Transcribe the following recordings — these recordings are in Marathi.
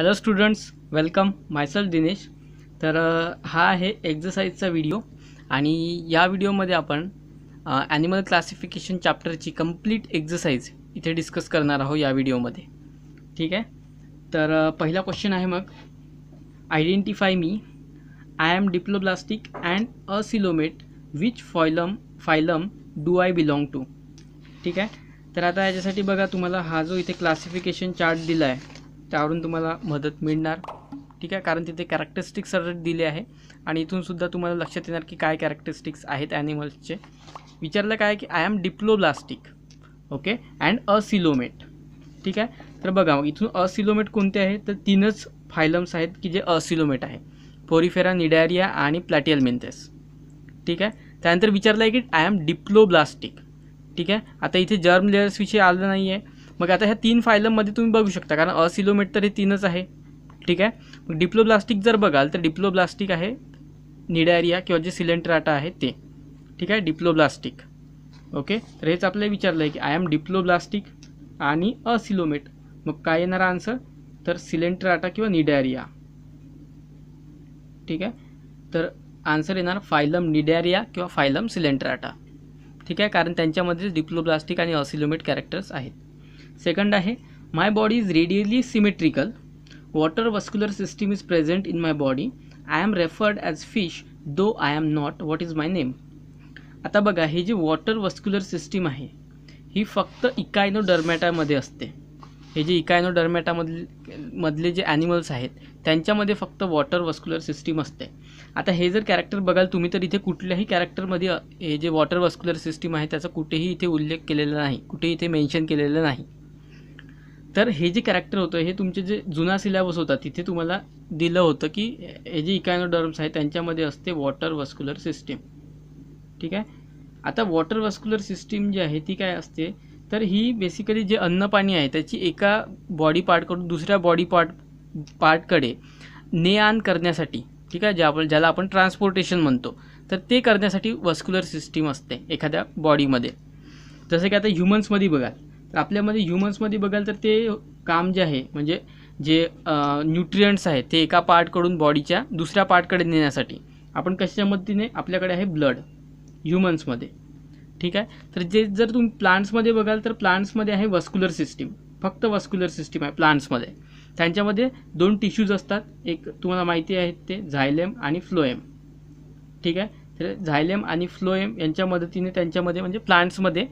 Hello students welcome myself Dinesh तर हा आहे एक्झरसाईजचा व्हिडिओ आणि या व्हिडिओमध्ये आपण ॲनिमल क्लासिफिकेशन चॅप्टरची कंप्लीट एक्झरसाईज इथे डिस्कस करणार आहोत या व्हिडिओमध्ये ठीक आहे? तर पहिला क्वेश्चन आहे मग. Identify me I am diploblastic and a coelomate which phylum phylum do I belong to ठीक आहे? तर आता याच्यासाठी बघा तुम्हाला हा जो इथे क्लासिफिकेशन चार्ट दिला आहे त्यावरून तुम्हाला मदत मिळणार. ठीक आहे? कारण तिथे कॅरेक्टरिस्टिक्स दिले आहे. आणि इथूनसुद्धा तुम्हाला लक्षात येणार की काय कॅरेक्टरिस्टिक्स आहेत ॲनिमल्सचे विचारलं काय की I am diploblastic okay and a coelomate ठीक आहे? तर बघा मग इथून असिलोमेट कोणते आहे? तर तीनच फायलम्स आहेत की जे असिलोमेट आहे. पोरिफेरा निडॅरिया आणि प्लॅटियल मेंथेस ठीक आहे? त्यानंतर विचारलं आहे की आय एम डिप्लोब्लास्टिक ठीक आहे? आता इथे जर्म लेयर्सविषयी आलं नाही आहे मग आता ह्या तीन फायलममध्ये तुम्ही बघू शकता कारण असिलोमेट तर हे तीनच आहे. ठीक आहे? मग डिप्लोब्लास्टिक जर बघाल तर डिप्लोब्लास्टिक आहे निडॅरिया किंवा जे सिलेंट्राटा आहे ते. ठीक आहे? डिप्लोब्लास्टिक. ओके? तर हेच आपल्याला विचारलं आहे की आय एम डिप्लोब्लास्टिक आणि असिलोमेट. मग काय येणार आन्सर तर सिलेंट्राटा किंवा निडॅरिया. ठीक आहे? तर आन्सर येणार फायलम निडॅरिया किंवा फायलम सिलेंट्राटा. ठीक आहे? कारण त्यांच्यामध्ये डिप्लोब्लास्टिक आणि असिलोमेट कॅरेक्टर्स आहेत. सेकंड आहे my body is radially symmetrical water vascular system is present in my body I am referred as fish though I am not what is my name आता बघा हे जे वॉटर वस्क्युलर सिस्टीम आहे ही फक्त इकायनोडर्मॅटामध्ये असते. हे जे इकायनोडर्मॅटामधले मधले जे ॲनिमल्स आहेत त्यांच्यामध्ये फक्त वॉटर वस्क्युलर सिस्टीम असते. आता हे जर कॅरेक्टर बघाल तुम्ही तर इथे कुठल्याही कॅरेक्टरमध्ये हे जे वॉटर वस्क्युलर सिस्टीम आहे त्याचा कुठेही इथे उल्लेख केलेला नाही कुठेही इथे मेन्शन केलेलं नाही. तर हे जे कॅरेक्टर होतं हे तुमचे जे जुना सिलेबस होता तिथे तुम्हाला दिलं होतं की हे जे इकायनोडर्म्स आहेत त्यांच्यामध्ये असते वॉटर वस्क्युलर सिस्टीम ठीक आहे? आता वॉटर वस्क्युलर सिस्टीम जी आहे ती काय असते? तर ही बेसिकली जे अन्न पाणी आहे त्याची एका बॉडी पार्टकडून दुसऱ्या बॉडी पार्ट पार्टकडे ने आण करण्यासाठी ठीक आहे? ज्या आपण ज्याला आपण ट्रान्सपोर्टेशन म्हणतो तर ते करण्यासाठी वस्क्युलर सिस्टीम असते एखाद्या बॉडीमध्ये जसं की आता ह्युमन्समध्ये बघाल. आपल्यामध्ये ह्युमन्समध्ये बघाल तर ते काम जे आहे म्हणजे जे न्यूट्रियंट्स आहेत ते एका पार्टकडून बॉडीच्या दुसऱ्या पार्टकडे नेण्यासाठी. आपण कशाच्या मदतीने? आपल्याकडे आहे ब्लड ह्युमन्समध्ये ठीक आहे? तर जे जर तुम्ही प्लांट्समध्ये बघाल तर प्लांट्समध्ये आहे वस्क्युलर सिस्टीम फक्त वस्क्युलर सिस्टीम आहे प्लांट्समध्ये त्यांच्यामध्ये दोन टिश्यूज असतात. एक तुम्हाला माहिती आहे ते झायलेम आणि फ्लोएम ठीक आहे? तर झायलेम आणि फ्लोएम यांच्या मदतीने त्यांच्यामध्ये म्हणजे प्लांट्समध्ये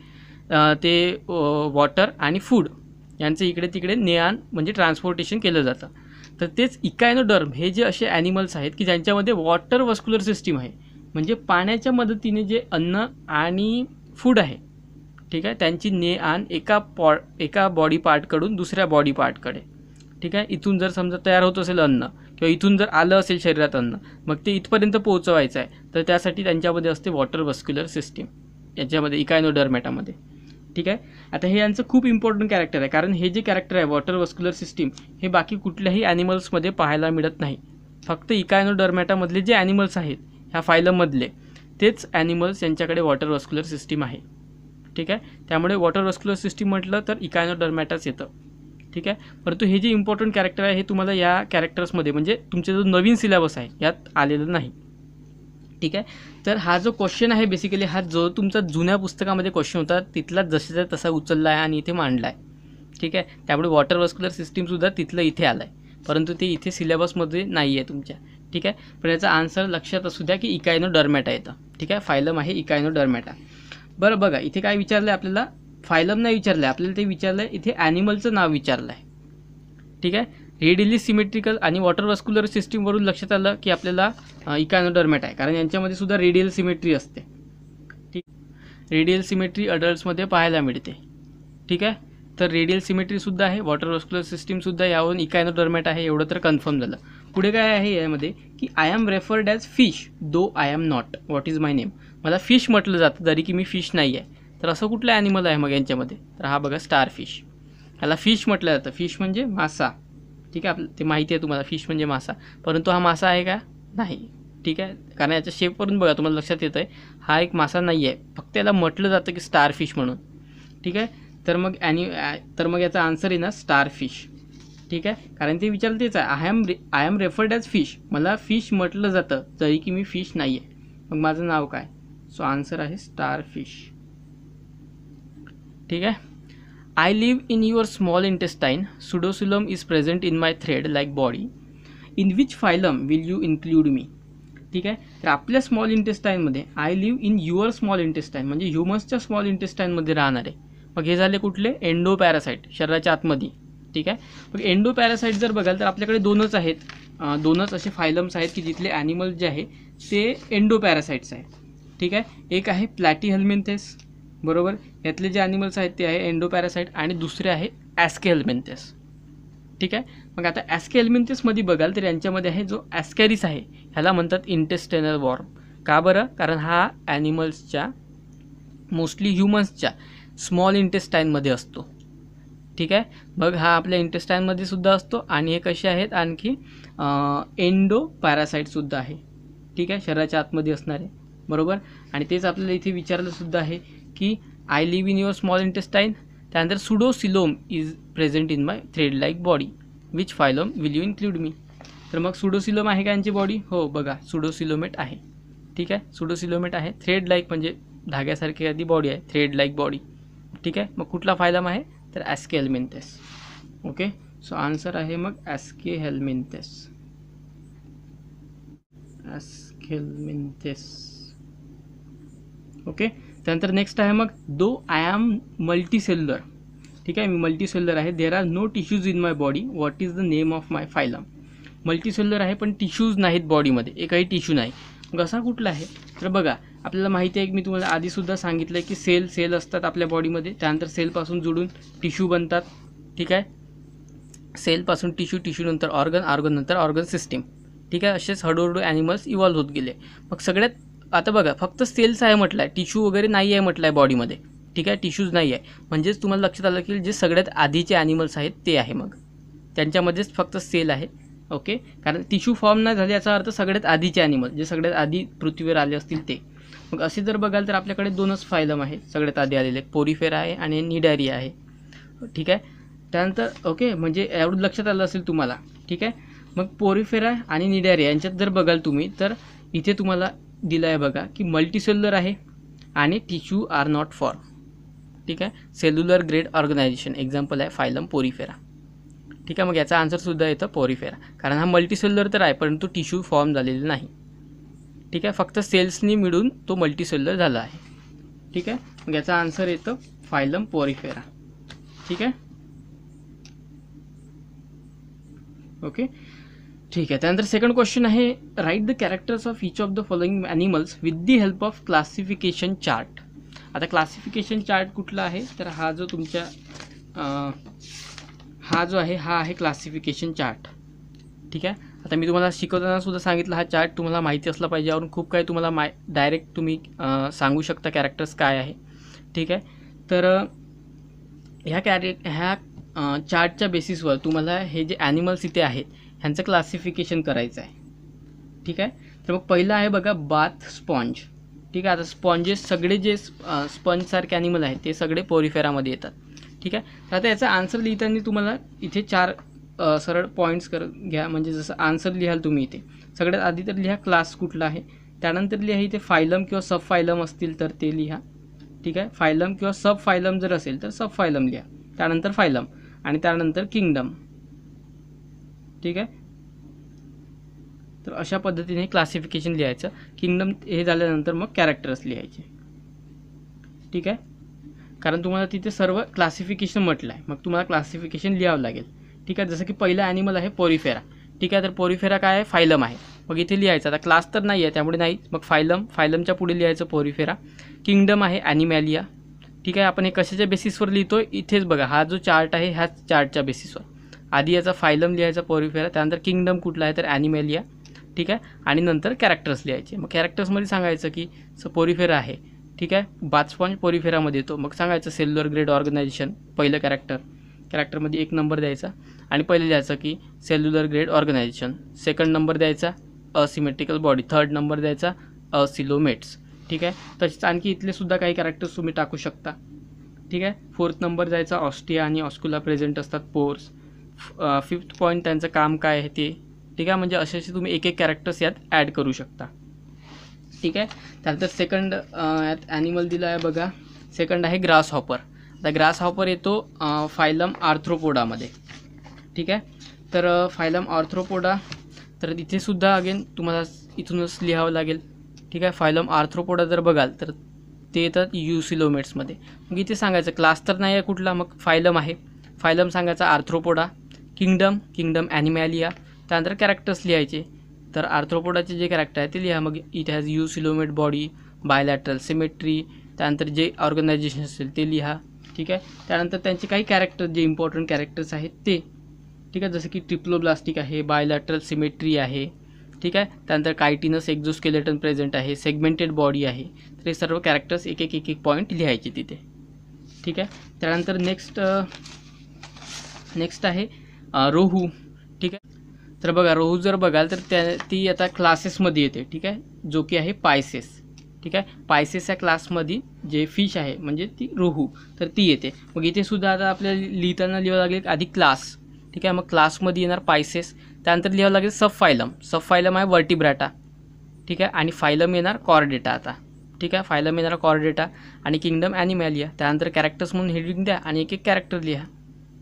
ते वॉटर आणि फूड यांचं इकडे तिकडे नेआण म्हणजे ट्रान्सपोर्टेशन केलं जातं. तर तेच इकायनोडर्म हे जे असे ॲनिमल्स आहेत की ज्यांच्यामध्ये वॉटर वस्क्युलर सिस्टीम आहे म्हणजे पाण्याच्या मदतीने जे अन्न आणि फूड आहे ठीक आहे? त्यांची ने आण एका पॉ एका बॉडी पार्टकडून दुसऱ्या बॉडी पार्टकडे ठीक आहे? इथून जर समजा तयार होत असेल अन्न किंवा इथून जर आलं असेल शरीरात अन्न मग ते इथपर्यंत पोहोचवायचं आहे. तर त्यासाठी त्यांच्यामध्ये असते वॉटर वस्क्युलर सिस्टीम याच्यामध्ये इकायनोडर्मॅटामध्ये ठीक आहे? आता हे यांचं खूप इम्पॉर्टंट कॅरेक्टर आहे. कारण हे जे कॅरेक्टर आहे वॉटर वस्क्युलर सिस्टीम हे बाकी कुठल्याही ॲनिमल्समध्ये पाहायला मिळत नाही. फक्त इकायनोडर्मॅटामधले जे ॲनिमल्स आहेत ह्या फायलममधले तेच ॲनिमल्स यांच्याकडे वॉटर वस्क्युलर सिस्टीम आहे. ठीक आहे? त्यामुळे वॉटर वस्क्युलर सिस्टीम म्हटलं तर इकायनोडर्मॅटाच येतं. ठीक आहे? परंतु हे जे इम्पॉर्टंट कॅरेक्टर आहे हे तुम्हाला या कॅरेक्टर्समध्ये म्हणजे तुमचे जो नवीन सिलेबस आहे यात आलेलं नाही. ठीक आहे? तर हा जो क्वेश्चन आहे बेसिकली हा जो तुमचा जुन्या पुस्तकामध्ये क्वेश्चन होता तिथला जशाचा तसा उचलला आहे आणि इथे मांडला आहे. ठीक आहे? त्यामुळे वॉटर वस्क्युलर सिस्टीमसुद्धा तिथलं इथे आलं आहे परंतु ते इथे सिलेबसमध्ये नाही आहे तुमच्या. ठीक आहे? पण याचा आन्सर लक्षात असू द्या की इकायनो डर्मॅटा येतं. ठीक आहे? फायलम आहे इकायनो डर्मॅटा बरं बघा इथे काय विचारलं आहे आपल्याला? फायलम नाही विचारलं आहे आपल्याला ते विचारलं आहे इथे ॲनिमलचं नाव विचारलं आहे ठीक आहे? रेडिली सिमेट्रिकल आणि वॉटर वस्क्युलर सिस्टीमवरून लक्षात आलं की आपल्याला इकॅनोडर्मॅट आहे. कारण यांच्यामध्ये सुद्धा रेडियल सिमेट्री असते. ठीक? रेडियल सिमेट्री अडल्ट्समध्ये पाहायला मिळते. ठीक आहे? तर रेडियल सिमेट्रीसुद्धा आहे वॉटर वस्क्युलर सिस्टीमसुद्धा यावरून इकॅनोडर्मॅट आहे एवढं तर कन्फर्म झालं. पुढे काय आहे यामध्ये? की I am referred as fish though I am not what is my name मला फिश म्हटलं जातं जरी की मी फिश नाही आहे तर असं कुठलं ॲनिमल आहे मग यांच्यामध्ये? तर हा बघा स्टार फिश ह्याला फिश म्हटलं जातं. फिश म्हणजे मासा. ठीक आहे? आपलं ते माहिती आहे तुम्हाला. फिश म्हणजे मासा. परंतु हा मासा आहे का? नाही. ठीक आहे? कारण याच्या शेपवरून बघा तुम्हाला लक्षात येतं आहे हा एक मासा नाही आहे फक्त याला म्हटलं जातं की स्टार फिश म्हणून. ठीक आहे? तर मग ॲनि तर मग याचा आन्सर आहे ना स्टार फिश ठीक आहे? कारण ते विचारलं तेच आहे. I am ray I am referred as fish मला फिश म्हटलं जातं जरी की मी फिश नाही आहे मग माझं नाव काय? सो आन्सर आहे स्टार फिश ठीक आहे? I live in your small intestine pseudocoelom is present in my thread like body in which phylum will you include me ठीक आहे? तर आपल्या small इंटेस्टाईनमध्ये I live in your small intestine म्हणजे ह्युमन्सच्या स्मॉल इंटेस्टाईनमध्ये राहणारे मग हे झाले कुठले? एंडो पॅरासाईट शरीराच्या आतमध्ये. ठीक आहे? मग एंडो पॅरासाईट जर बघाल तर आपल्याकडे दोनच आहेत. दोनच असे फायलम्स आहेत की जिथले ॲनिमल जे आहे ते एंडो पॅरासाईट्स आहेत. ठीक आहे? एक आहे प्लॅटी हेल्मेंथेस बरोबर? यातले जे ॲनिमल्स आहेत ते आहे एंडो पॅरासाईट आणि दुसरे आहे ॲस्केहेल्मेंथेस ठीक आहे? मग आता ॲस्केहेल्मेंथेसमध्ये बघाल तर यांच्यामध्ये आहे जो ॲस्कॅरिस आहे ह्याला म्हणतात इंटेस्टेनल वॉर्म का बरं? कारण हा ॲनिमल्सच्या मोस्टली ह्युमन्सच्या स्मॉल इंटेस्टाईनमध्ये असतो. ठीक आहे? मग हा आपल्या इंटेस्टाईनमध्ये सुद्धा असतो आणि हे कसे आहेत? आणखी एंडो पॅरासाईटसुद्धा आहे. ठीक आहे? शरीराच्या आतमध्ये असणारे. बरोबर? आणि तेच आपल्याला इथे विचारलंसुद्धा आहे. की I live in your small intestine त्यानंतर pseudocoelom is present in my thread like body which phylum will you include me तर मग सुडोसिलोम आहे का यांची बॉडी हो बघा सुडोसिलोमेट आहे. ठीक आहे? सुडोसिलोमेट आहे. थ्रेड लाईक म्हणजे धाग्यासारखी आधी बॉडी आहे थ्रेड लाईक बॉडी ठीक आहे? मग कुठला फायलम आहे? तर aschelminthes okay so answer आहे मग ॲस्के हेल्मेंथेस ॲस्केल्मेंथेस ओके त्यानंतर नेक्स्ट आहे मग दो आय ॲम मल्टीसेल्युलर ठीक आहे मी मल्टीसेल्युलर आहे. There are no tissues in my body what is the name of my phylum multicellular आहे पण टिश्यूज नाहीत बॉडीमध्ये एकही टिश्यू नाही. मग असा कुठला आहे? तर बघा आपल्याला माहिती आहे की मी तुम्हाला आधीसुद्धा सांगितलं आहे की सेल सेल असतात आपल्या बॉडीमध्ये त्यानंतर सेलपासून जुडून टिश्यू बनतात. ठीक आहे? सेलपासून टिश्यू टिश्यूनंतर ऑर्गन ऑर्गननंतर ऑर्गन सिस्टीम ठीक आहे? असेच हळूहळू ॲनिमल्स इव्हॉल्व्ह होत गेले. मग सगळ्यात आता बघा फक्त सेल्स आहे म्हटलं आहे टिश्यू वगैरे नाही आहे म्हटलं आहे बॉडीमध्ये ठीक आहे? टिश्यूज नाही आहे. म्हणजेच तुम्हाला लक्षात आलं की जे सगळ्यात आधीचे ॲनिमल्स आहेत ते आहे मग. त्यांच्यामध्येच फक्त सेल आहे. ओके कारण टिश्यू फॉर्म नाही झाले याचा अर्थ सगळ्यात आधीचे ॲनिमल जे सगळ्यात आधी पृथ्वीवर आले असतील ते. मग असे जर बघाल तर आपल्याकडे दोनच फायलम आहे सगळ्यात आधी आलेले. पोरीफेर आहे आणि निडारी आहे. ठीक आहे? त्यानंतर ओके म्हणजे एवढं लक्षात आलं असेल तुम्हाला. ठीक आहे? मग पोरीफेरा आणि निडारी यांच्यात जर बघाल तुम्ही तर इथे तुम्हाला दिलं आहे बघा की मल्टीसेल्युलर आहे आणि टिश्यू आर नॉट फॉर्म ठीक आहे? सेल्युलर ग्रेड ऑर्गनायझेशन एक्झाम्पल आहे फायलम पोरीफेरा ठीक आहे मग याचा आन्सरसुद्धा येतं पोरीफेरा कारण हा मल्टीसेल्युलर तर आहे परंतु टिश्यू फॉर्म झालेला नाही. ठीक आहे? फक्त सेल्सनी मिळून तो मल्टीसेल्युलर झाला आहे. ठीक आहे? मग याचा आन्सर येतं फायलम पोरीफेरा ठीक आहे? ओके ठीक आहे. त्यानंतर सेकंड क्वेश्चन आहे write the characters of each of the following animals with the help of classification chart आता क्लासिफिकेशन चार्ट कुठला आहे? तर हा जो तुमच्या हा जो आहे हा आहे क्लासिफिकेशन चार्ट ठीक आहे? आता मी तुम्हाला शिकवताना सुद्धा सांगितलं हा चार्ट तुम्हाला माहिती असला पाहिजे. यावरून खूप काही तुम्हाला माय डायरेक्ट तुम्ही सांगू शकता कॅरेक्टर्स काय आहे. ठीक आहे? तर ह्या कॅरे ह्या चार्टच्या बेसिसवर तुम्हाला हे जे ॲनिमल्स इथे आहेत ह्यांचं क्लासिफिकेशन करायचं आहे. ठीक आहे? तर मग पहिलं आहे बघा बाथ स्पॉन्ज ठीक आहे? आता स्पॉन्जेस सगळे जे स्पंजसारखे ॲनिमल आहेत ते सगळे पोरिफेरामध्ये येतात. ठीक आहे? तर आता याचा आन्सर लिहिताना तुम्हाला इथे चार सरळ पॉईंट्स कर घ्या. म्हणजे जसं आन्सर लिहाल तुम्ही इथे. सगळ्यात आधी तर लिहा क्लास कुठला आहे. त्यानंतर लिहा इथे फायलम किंवा सब फायलम असतील तर ते लिहा. ठीक आहे? फायलम किंवा सब फायलम जर असेल तर सब फायलम लिहा. त्यानंतर फायलम आणि त्यानंतर किंगडम ठीक आहे? तर अशा पद्धतीने क्लासिफिकेशन लिहायचं. किंगडम हे झाल्यानंतर मग कॅरेक्टर्स लिहायचे. ठीक आहे? कारण तुम्हाला तिथे सर्व क्लासिफिकेशन म्हटलं आहे मग तुम्हाला क्लासिफिकेशन लिहावं लागेल. ठीक आहे? जसं की पहिलं ॲनिमल आहे पोरीफेरा ठीक आहे? तर पोरीफेरा काय आहे? फायलम आहे. मग इथे लिहायचं. आता क्लास तर नाही आहे त्यामुळे नाही. मग फायलम फायलमच्या पुढे लिहायचं पोरीफेरा किंगडम आहे ॲनिमॅलिया ठीक आहे? आपण हे कशाच्या बेसिसवर लिहितो इथेच बघा. हा जो चार्ट आहे ह्याच चार्टच्या बेसिसवर आधी याचा फायलम लिहायचा पॉरिफेरा त्यानंतर किंगडम कुठला आहे तर ॲनिमेलिया ठीक आहे? आणि नंतर कॅरेक्टर्स लिहायचे. मग कॅरेक्टर्समध्ये सांगायचं की स पोरिफेरा आहे ठीक आहे? बाचपॉन पोरिफेरामध्ये येतो. मग सांगायचं सेल्युलर ग्रेड ऑर्गनायझेशन पहिलं कॅरेक्टर कॅरेक्टरमध्ये एक नंबर द्यायचा आणि पहिले लिहायचं की cellular grade organization second number द्यायचा असिमेट्रिकल बॉडी थर्ड नंबर द्यायचा असिलोमेट्स ठीक आहे? तसेच आणखी इथले सुद्धा काही कॅरेक्टर्स तुम्ही टाकू शकता. ठीक आहे? फोर्थ नंबर द्यायचा ऑस्टिया आणि ऑस्कुला प्रेझेंट असतात पोर्स फिफ्थ पॉईंट त्यांचं काम काय आहे ते? ठीक आहे? म्हणजे असे असे तुम्ही एक एक कॅरेक्टर्स यात ॲड करू शकता. ठीक आहे? त्यानंतर सेकंड यात ॲनिमल दिलं आहे बघा. सेकंड आहे ग्रास हॉपर आता ग्रास हॉपर येतो फायलम आर्थ्रोपोडामध्ये ठीक आहे? तर फायलम आर्थ्रोपोडा तर इथेसुद्धा अगेन तुम्हाला इथूनच लिहावं लागेल. ठीक आहे? फायलम आर्थ्रोपोडा जर बघाल तर ते येतात युसिलोमेट्समध्ये मग इथे सांगायचं क्लास तर नाही आहे कुठला मग फायलम आहे. फायलम सांगायचा आर्थ्रोपोडा किंगडम किंगडम ॲनिमॅलिया त्यानंतर कॅरेक्टर्स लिहायचे. तर आर्थ्रोपोडाचे जे कॅरेक्टर आहे ते लिहा. मग it has eucoelomate body bilateral symmetry त्यानंतर जे ऑर्गनायझेशन असेल ते लिहा. ठीक आहे? त्यानंतर त्यांचे काही कॅरेक्टर जे इम्पॉर्टंट कॅरेक्टर्स आहेत ते. ठीक आहे? जसं की ट्रिप्लोब्लास्टिक आहे बायलॅटरल सिमेट्री आहे. ठीक आहे? त्यानंतर कायटिनस एक्झोस्केलेटन प्रेझेंट आहे सेगमेंटेड बॉडी आहे. तर हे सर्व कॅरेक्टर्स एक एक एक एक पॉईंट लिहायचे तिथे. ठीक आहे? त्यानंतर नेक्स्ट नेक्स्ट आहे रोहू ठीक आहे? तर बघा रोहू जर बघाल तर त्या ती आता क्लासेसमध्ये येते ठीक आहे? जो की आहे पायसेस ठीक आहे? पायसेस या क्लासमध्ये जे फिश आहे म्हणजे ती रोहू तर ती येते. मग इथे सुद्धा आता आपल्याला लिहिताना लिहावं लागेल आधी क्लास ठीक आहे? मग क्लासमध्ये येणार पायसेस त्यानंतर लिहावं लागेल सब फायलम सब फायलम आहे वर्टिब्राटा ठीक आहे? आणि फायलम येणार कॉर्डेटा आता ठीक आहे? फायलम येणार कॉर्डेटा आणि किंगडम ॲनिमॅलिया त्यानंतर कॅरेक्टर्स म्हणून हेडिंग द्या आणि एक एक कॅरेक्टर लिहा.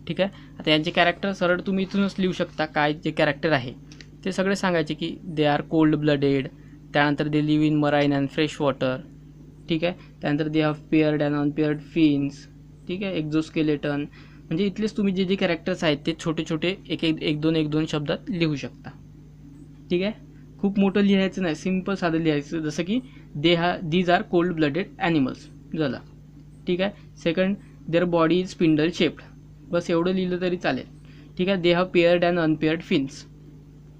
ठीक आहे? आता यांचे कॅरेक्टर सरळ तुम्ही इथूनच लिहू शकता काय जे कॅरेक्टर आहे. ते सगळे सांगायचे की दे आर कोल्ड ब्लडेड त्यानंतर they live in marine and fresh water ठीक आहे? त्यानंतर they have paired and unpaired fins ठीक आहे? एक्झोस्केलेटन म्हणजे इथलेच तुम्ही जे जे कॅरेक्टर्स आहेत ते छोटे छोटे एक एक एक दोन एक दोन शब्दात लिहू शकता. ठीक आहे? खूप मोठं लिहायचं नाही सिंपल साधं लिहायचं जसं की दे हा these are cold blooded animals झाला. ठीक आहे? Second their body is spindle shaped बस एवढं लिहिलं तरी चालेल. ठीक आहे they have paired and unpaired fins.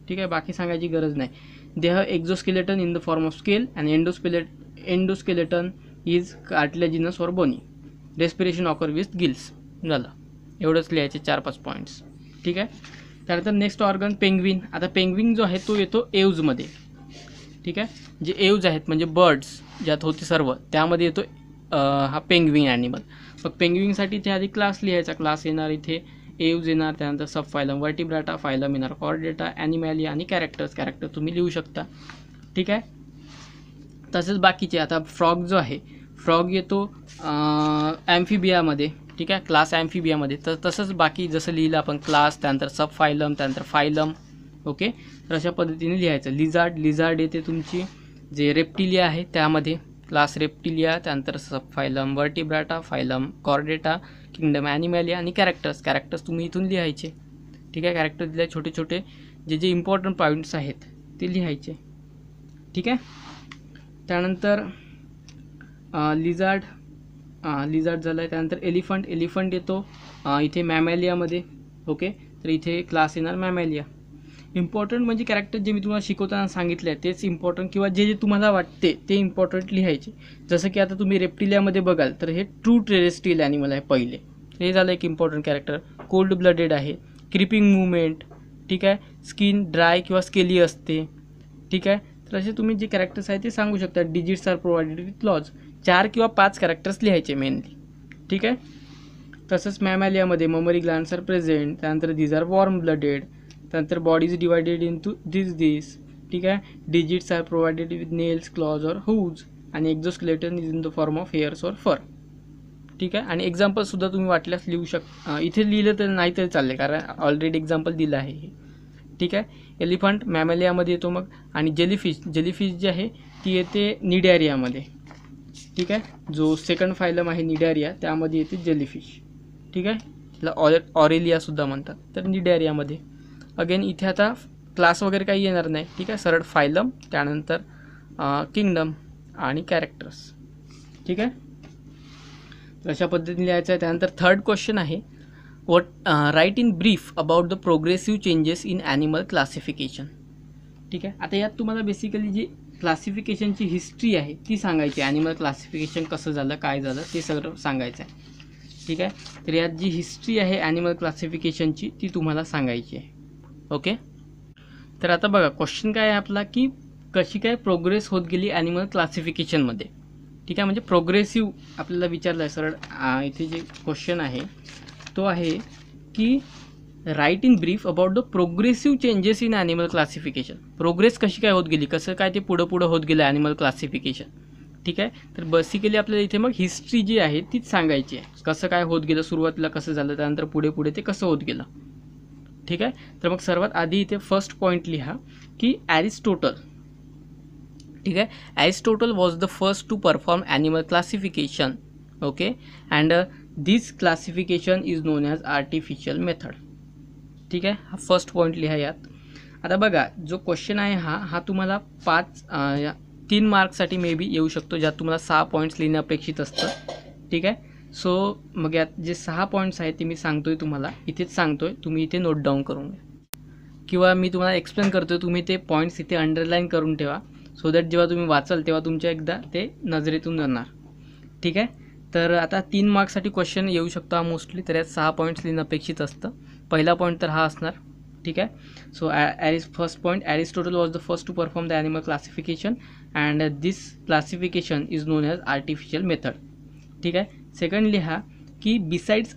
ठीक आहे बाकी सांगायची गरज नाही. They have exoskeleton in the form of scale and endoskelet endoskeleton is cartilaginous or bony. Respiration occur with gills. झालं. एवढंच लिहायचे चार पाच पॉईंट्स ठीक आहे? त्यानंतर नेक्स्ट ऑर्गन पेंग्विन. आता पेंग्विन जो आहे तो येतो एव्जमध्ये. ठीक आहे? जे एव्ज आहेत म्हणजे बर्ड्स ज्यात होते सर्व त्यामध्ये येतो हा पेंग्विन ॲनिमल. मग पेंग्विनसाठी इथे आधी क्लास लिहायचा. क्लास येणार इथे. एव्ज येणार त्यानंतर सब फायलम वर्टिब्राटा फायलम येणार कॉर्डेटा ॲनिमॅली आणि कॅरेक्टर्स कॅरेक्टर तुम्ही लिहू शकता. ठीक आहे? तसेच बाकीचे. आता फ्रॉग जो आहे फ्रॉग येतो ॲम्फिबियामध्ये ठीक आहे? क्लास ॲम्फिबियामध्ये तर तसंच बाकी जसं लिहिलं आपण क्लास त्यानंतर सब फायलम त्यानंतर फायलम ओके तर अशा पद्धतीने लिहायचं. लिझार्ड लिझार्ड येते तुमची. जे रेप्टिलिया आहे त्यामध्ये. क्लास रेप्टिलिया त्यानंतर subphylum Vertebrata phylum Chordata kingdom Animalia आणि कॅरेक्टर्स. कॅरेक्टर्स तुम्ही इथून लिहायचे. ठीक आहे? कॅरेक्टर दिले छोटे छोटे जे जे इम्पॉर्टंट पॉईंट्स आहेत ते लिहायचे. ठीक आहे? त्यानंतर लिझार्ड लिझार्ड झालं आहे त्यानंतर एलिफंट एलिफंट येतो. इथे मॅमॅलियामध्ये ओके तर इथे क्लास येणार मॅमॅलिया इम्पॉर्टंट म्हणजे कॅरेक्टर जे मी तुम्हाला शिकवताना सांगितले आहे तेच इम्पॉर्टंट किंवा जे जे तुम्हाला वाटते ते इम्पॉर्टंट लिहायचे. जसं की आता तुम्ही रेप्टिलियामध्ये बघाल तर हे ट्रू टेरेस्ट्रियल ॲनिमल आहे पहिले. हे झालं एक इम्पॉर्टंट कॅरेक्टर कोल्ड ब्लडेड आहे. क्रिपिंग मुवमेंट ठीक आहे? स्किन ड्राय किंवा स्केली असते. ठीक आहे? तर असे तुम्ही जे कॅरेक्टर्स आहेत ते सांगू शकता. Digits are provided with claws चार किंवा पाच कॅरेक्टर्स लिहायचे मेनली ठीक आहे? तसंच मॅमॅलियामध्ये ममरी ग्लान्स आर प्रेझेंट त्यानंतर दीज आर वॉर्म ब्लडेड त्यानंतर body is divided into this this ठीक आहे? Digits are provided with nails claws or hooves आणि exoskeleton is in the form of hairs or fur ठीक आहे? आणि एक्झाम्पलसुद्धा तुम्ही वाटल्यास लिहू शक इथे लिहिलं तर नाही तरी चालले कारण ऑलरेडी एक्झाम्पल दिलं आहे हे. ठीक आहे? एलिफंट मॅमेलियामध्ये येतो मग. आणि जेलीफिश जेलीफिश जी आहे ती येते निडॅरियामध्ये. ठीक आहे? जो सेकंड फायलम आहे निडॅरिया त्यामध्ये येते जेलीफिश ठीक आहे? तिला ऑर ऑरेलियासुद्धा म्हणतात. तर निडॅरियामध्ये. अगेन इथे आता क्लास वगैरे काही येणार नाही. ठीक आहे? सरळ फायलम त्यानंतर किंगडम आणि कॅरेक्टर्स ठीक आहे? तर अशा पद्धतीने लिहायचं आहे. त्यानंतर थर्ड क्वेश्चन आहे. What write in brief about the progressive changes in animal classification ठीक आहे? आता यात तुम्हाला बेसिकली जी क्लासिफिकेशनची हिस्ट्री आहे ती सांगायची ॲनिमल क्लासिफिकेशन कसं झालं काय झालं ते सगळं सांगायचं आहे. ठीक आहे? तर यात जी हिस्ट्री आहे ॲनिमल क्लासिफिकेशनची ती तुम्हाला सांगायची आहे. ओके? तर आता बघा क्वेश्चन काय आहे आपला की कशी काय प्रोग्रेस होत गेली ॲनिमल क्लासिफिकेशनमध्ये ठीक आहे म्हणजे प्रोग्रेसिव्ह आपल्याला विचारलं आहे सरळ इथे जे क्वेश्चन आहे तो आहे की write in brief about the progressive changes in animal classification progress कशी काय होत गेली? कसं काय ते पुढं पुढं होत गेलं ॲनिमल क्लासिफिकेशन ठीक आहे? तर बेसिकली आपल्याला इथे मग हिस्ट्री जी आहे तीच सांगायची आहे. कसं काय होत गेलं सुरुवातीला कसं झालं त्यानंतर पुढे पुढे ते कसं होत गेलं? ठीक आहे? तर मग सर्वात आधी इथे फर्स्ट पॉईंट लिहा की ॲरिस्टोटल ठीक आहे? Aristotle was the first to perform animal classification okay and this classification is known as artificial method ठीक आहे? हा फर्स्ट पॉईंट लिहा यात. आता बघा जो क्वेश्चन आहे हा हा तुम्हाला पाच तीन मार्कसाठी मे बी येऊ शकतो ज्यात तुम्हाला सहा पॉईंट्स लिहिणं अपेक्षित असतं. ठीक आहे? सो मग यात जे सहा पॉईंट्स आहेत ते मी सांगतो आहे तुम्हाला. इथेच सांगतो आहे तुम्ही इथे नोट डाऊन करून घ्या. किंवा मी तुम्हाला एक्सप्लेन करतो आहे तुम्ही ते पॉईंट्स इथे अंडरलाईन करून ठेवा. सो दॅट जेव्हा तुम्ही वाचाल तेव्हा तुमच्या एकदा ते नजरेतून जाणार. ठीक आहे? तर आता तीन मार्क्ससाठी क्वेश्चन येऊ शकतो हा मोस्टली तर यात सहा पॉईंट्स लिहिणं अपेक्षित असतं. पहिला पॉईंट तर हा असणार. ठीक आहे? So Aris first point Aristotle was the first to perform the animal classification and this classification is known as artificial method ठीक आहे? सेकंड लिहा की besides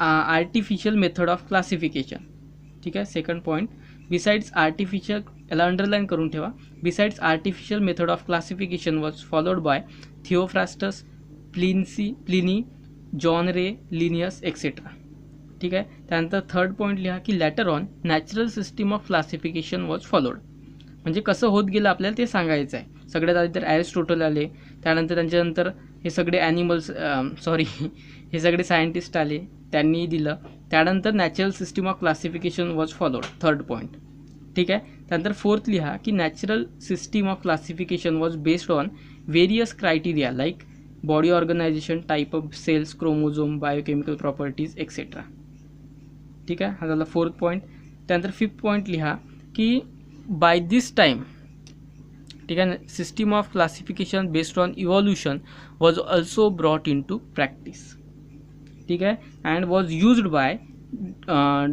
artificial method of classification ठीक आहे? सेकंड पॉईंट बिसाइड्स आर्टिफिशियल याला अंडरलाईन करून ठेवा. Besides artificial method of classification was followed by Theophrastus प्लिन्सी Pliny John Ray Linnaeus etcetera ठीक आहे? त्यानंतर थर्ड पॉईंट लिहा की later on natural system of classification was followed म्हणजे कसं होत गेलं आपल्याला ते सांगायचं आहे सगळ्यात आधी तर ॲरिस्टोटल आले त्यानंतर त्यांच्यानंतर हे सगळे ॲनिमल्स सॉरी हे सगळे सायंटिस्ट आले त्यांनी दिलं. त्यानंतर natural system of classification was followed third point ठीक आहे? त्यानंतर फोर्थ लिहा की natural system of classification was based on various criteria like body organisation type of cells chromosome biochemical properties etcetera ठीक आहे? हा झाला फोर्थ पॉईंट त्यानंतर फिफ्थ पॉईंट लिहा की बाय दिस टाईम ठीक आहे ना? System of classification based on evolution was also brought into practice ठीक आहे? And was used by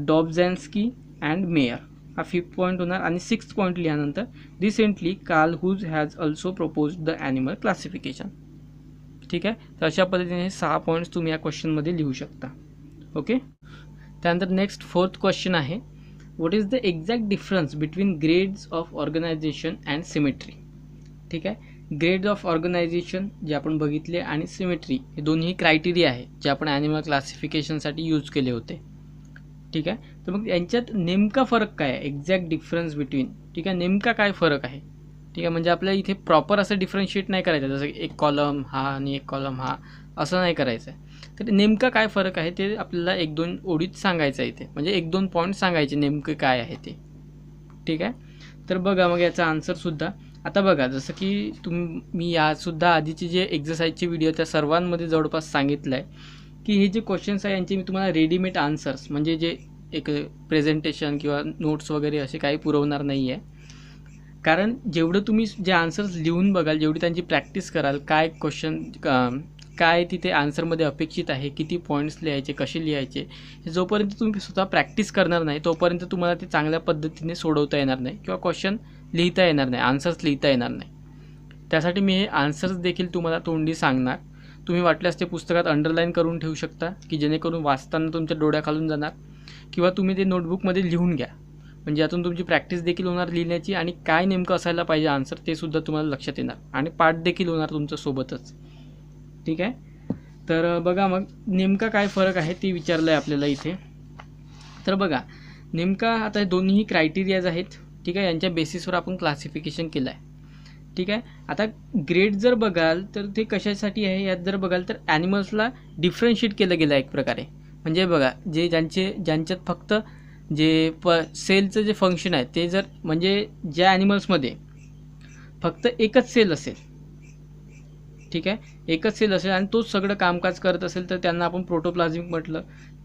Dobzhansky and Mayr हा फिफ्थ पॉईंट होणार. आणि सिक्स्थ पॉईंट लिहिल्यानंतर recently Carl Woese has also propose the animal classification ठीक आहे? तर अशा पद्धतीने हे सहा पॉईंट्स तुम्ही या क्वेश्चनमध्ये लिहू शकता. ओके त्यानंतर नेक्स्ट फोर्थ क्वेश्चन आहे. What is the exact difference between grades of organisation and symmetry ठीक आहे? ग्रेड ऑफ ऑर्गनायझेशन जे आपण बघितले आणि सिमेट्री हे दोन्ही क्रायटेरिया आहे जे आपण ॲनिमल क्लासिफिकेशनसाठी यूज केले होते. ठीक आहे? तर मग यांच्यात नेमका फरक काय आहे? एक्झॅक्ट डिफरन्स बिटवीन ठीक आहे? नेमका काय फरक आहे? ठीक आहे? म्हणजे आपल्याला इथे प्रॉपर असं डिफरन्शिएट नाही करायचं जसं की एक कॉलम हा आणि एक कॉलम हा असं नाही करायचं आहे. तर नेमका काय फरक आहे ते आपल्याला एक दोन ओळीत सांगायचं आहे इथे. म्हणजे एक दोन पॉईंट सांगायचे नेमकं काय आहे ते. ठीक आहे? तर बघा मग याचा आन्सरसुद्धा आता बघा जसं की तुम मी यासुद्धा आधीचे जे एक्झरसाईजचे व्हिडिओ त्या सर्वांमध्ये जवळपास सांगितलं आहे की हे जे क्वेश्चन्स आहे यांचे मी तुम्हाला रेडीमेड आन्सर्स म्हणजे जे एक प्रेझेंटेशन किंवा नोट्स वगैरे असे काही पुरवणार नाही आहे कारण जेवढं तुम्ही जे आन्सर्स लिहून बघाल जेवढी त्यांची प्रॅक्टिस कराल काय क्वेश्चन काय तिथे आन्सरमध्ये अपेक्षित आहे किती पॉईंट्स लिहायचे कसे लिहायचे हे जोपर्यंत तुम्ही स्वतः प्रॅक्टिस करणार नाही तोपर्यंत तुम्हाला ते चांगल्या पद्धतीने सोडवता येणार नाही. किंवा क्वेश्चन लिहिता येणार नाही. आन्सर्स लिहिता येणार नाही. त्यासाठी मी हे आन्सर्स देखील तुम्हाला तोंडी सांगणार. तुम्ही वाटल्यास ते पुस्तकात अंडरलाईन करून ठेवू शकता की जेणेकरून वाचताना तुमच्या डोळ्याखालून जाणार किंवा तुम्ही ते नोटबुकमध्ये लिहून घ्या. म्हणजे यातून तुमची प्रॅक्टिस देखील होणार लिहिण्याची आणि काय नेमकं असायला पाहिजे आन्सर ते सुद्धा तुम्हाला लक्षात येणार. आणि पाठ देखील होणार तुमच्या सोबतच. ठीक आहे? तर बघा मग नेमका काय फरक आहे ते विचारलं आहे आपल्याला इथे. तर बघा नेमका आता दोन्ही क्रायटेरियाज आहेत. ठीक आहे यांच्या बेसिसवर आपण क्लासिफिकेशन केलं आहे ठीक आहे आता ग्रेड जर बघाल तर ते कशासाठी आहे? यात जर बघाल तर ॲनिमल्सला डिफरन्शिएट केलं गेलं आहे एक प्रकारे. म्हणजे बघा जे ज्यांचे ज्यांच्यात फक्त जे प सेलचं जे फंक्शन आहे ते जर म्हणजे ज्या ॲनिमल्समध्ये फक्त एकच सेल असेल. ठीक आहे एकच सेल असेल आणि तोच सगळं कामकाज करत असेल तर त्यांना आपण प्रोटोप्लाझमिक म्हटलं.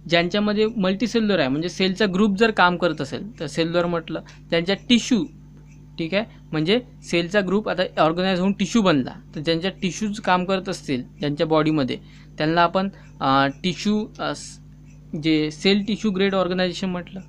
ज्यांच्यामध्ये मल्टीसेल्युलर आहे म्हणजे सेलचा ग्रुप जर काम करत असेल तर सेल्युलर म्हटलं त्यांच्या टिश्यू ठीक आहे? म्हणजे सेलचा ग्रुप आता ऑर्गनाईज होऊन टिश्यू बनला. तर ज्यांच्या टिश्यूज काम करत असतील ज्यांच्या बॉडीमध्ये त्यांना आपण टिश्यू जे सेल टिश्यू ग्रेड ऑर्गनायझेशन म्हटलं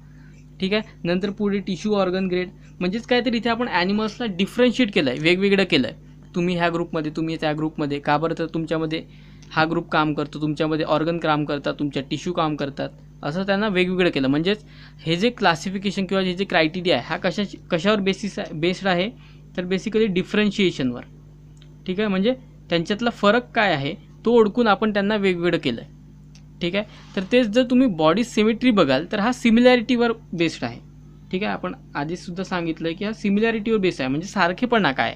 ठीक आहे? नंतर पुढे टिश्यू ऑर्गन ग्रेड म्हणजेच काय तर इथे आपण ॲनिमल्सला डिफरन्शिएट केलं आहे वेगवेगळं केलं आहे तुम्ही ह्या ग्रुपमध्ये तुम्ही त्या ग्रुपमध्ये का बरं? तर तुमच्यामध्ये हा ग्रुप काम करतो तुमच्यामध्ये ऑर्गन काम करतात तुमच्या टिश्यू काम करतात. असं त्यांना वेगवेगळं केलं. म्हणजेच हे जे क्लासिफिकेशन किंवा हे जे क्रायटेरिया आहे हा कशा कशावर बेसिस बेस्ड आहे तर बेसिकली डिफरन्शिएशनवर ठीक आहे? म्हणजे त्यांच्यातला फरक काय आहे तो ओळखून आपण त्यांना वेगवेगळं केलं आहे ठीक आहे? तर तेच जर तुम्ही बॉडी सिमेट्री बघाल तर हा सिमिलॅरिटीवर बेस्ड आहे. ठीक आहे? आपण आधीसुद्धा सांगितलं की हा सिमिलॅरिटीवर बेस आहे. म्हणजे सारखेपणा काय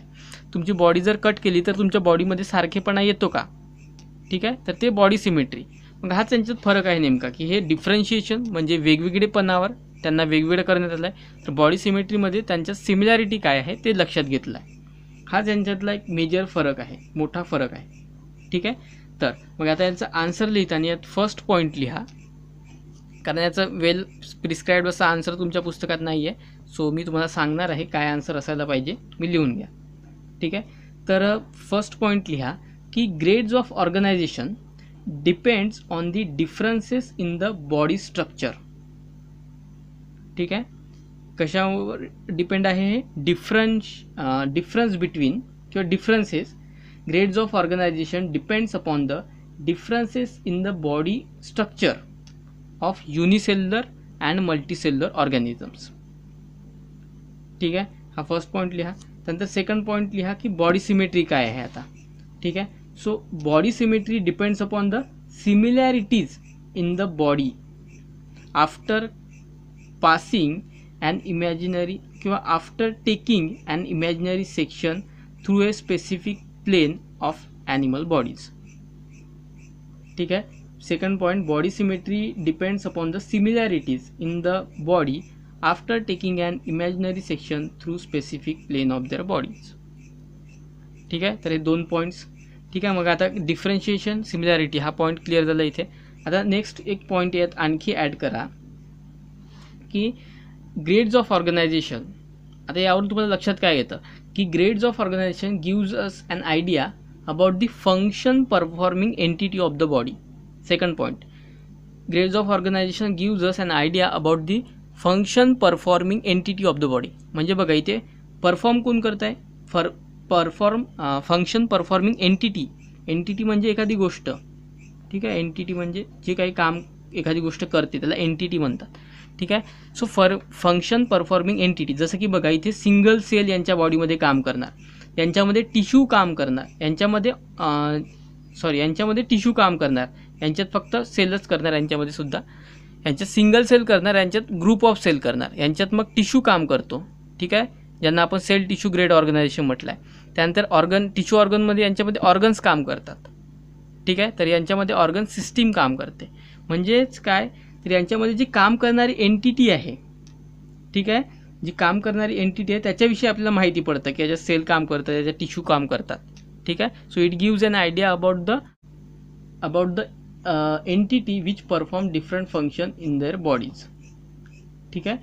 तुमची बॉडी जर कट केली तर तुमच्या बॉडीमध्ये सारखेपणा येतो का? ठीक आहे? तर ते बॉडी सिमेट्री मग हाच त्यांच्यात फरक आहे नेमका की हे डिफरन्शिएशन म्हणजे वेगवेगळेपणावर त्यांना वेगवेगळं करण्यात आलं आहे तर बॉडी सिमेट्रीमध्ये त्यांच्या सिमिलॅरिटी काय आहे ते लक्षात घेतलं आहे हा त्यांच्यातला एक मेजर फरक आहे मोठा फरक आहे. ठीक आहे? तर मग आता यांचा आन्सर लिहिताना यात फर्स्ट पॉईंट लिहा. कारण याचं वेल प्रिस्क्राईब्ड असा आन्सर तुमच्या पुस्तकात नाही आहे सो मी तुम्हाला सांगणार आहे काय आन्सर असायला पाहिजे. मी लिहून घ्या. ठीक आहे? तर फर्स्ट पॉईंट लिहा. की grades of organisation depends on the differences in the body structure ठीक आहे कशावर डिपेंड हे? डिफरन्स डिफरन्स बिटवीन किंवा differences grades of organisation depends upon the differences in the body structure of unicellular and multicellular organisms ठीक आहे हा फ़र्स्ट पॉईंट लिहा. त्यानंतर सेकंड पॉईंट लिहा की बॉडी सिमेट्री काय आहे आता? ठीक आहे so body symmetry depends upon the similarities in the body after passing and imaginary किंवा after taking and imaginary section through a specific plane of animal bodies ठीक आहे second point body symmetry depends upon the similarities in the body after taking and imaginary section through specific plane of their bodies ठीक आहे तर हे दोन पॉईंट्स ठीक आहे मग आता डिफरन्शिएशन सिमिलॅरिटी हा पॉईंट क्लिअर झाला इथे. आता नेक्स्ट एक पॉईंट यात आणखी ॲड करा की ग्रेड्स ऑफ ऑर्गनायझेशन आता यावरून तुम्हाला लक्षात काय येतं? की grades of organisation gives us an idea about the function performing entity of the body second point grades of organisation gives us an idea about the function performing entity of the body म्हणजे बघा इथे परफॉर्म कोण करत आहे for perform function performing entity entity म्हणजे एखादी गोष्ट. ठीक आहे? एंटिटी म्हणजे जे काही काम एखादी गोष्ट करते त्याला एंटिटी म्हणतात. ठीक आहे? So for function performing entity जसं की बघा इथे सिंगल सेल यांच्या बॉडीमध्ये काम करणार. यांच्यामध्ये टिश्यू काम करणार. यांच्यामध्ये सॉरी यांच्यामध्ये टिश्यू काम करणार. यांच्यात फक्त सेलच करणार यांच्यामध्ये सुद्धा. यांच्यात सिंगल सेल करणार यांच्यात ग्रुप ऑफ सेल करणार. यांच्यात मग टिश्यू काम करतो. ठीक आहे? ज्यांना आपण सेल टिश्यू ग्रेड ऑर्गनायझेशन म्हटलं आहे त्यानंतर ऑर्गन टिश्यू ऑर्गनमध्ये यांच्यामध्ये ऑर्गन्स काम करतात. ठीक आहे? तर यांच्यामध्ये ऑर्गन सिस्टीम काम करते. म्हणजेच काय? तर यांच्यामध्ये जी काम करणारी एंटिटी आहे ठीक आहे? जी काम करणारी एंटिटी आहे त्याच्याविषयी आपल्याला माहिती पडतं की याच्यात सेल काम करतात याच्यात टिश्यू काम करतात. ठीक आहे? So it gives an idea about the about the entity which perform different function in their bodies ठीक आहे?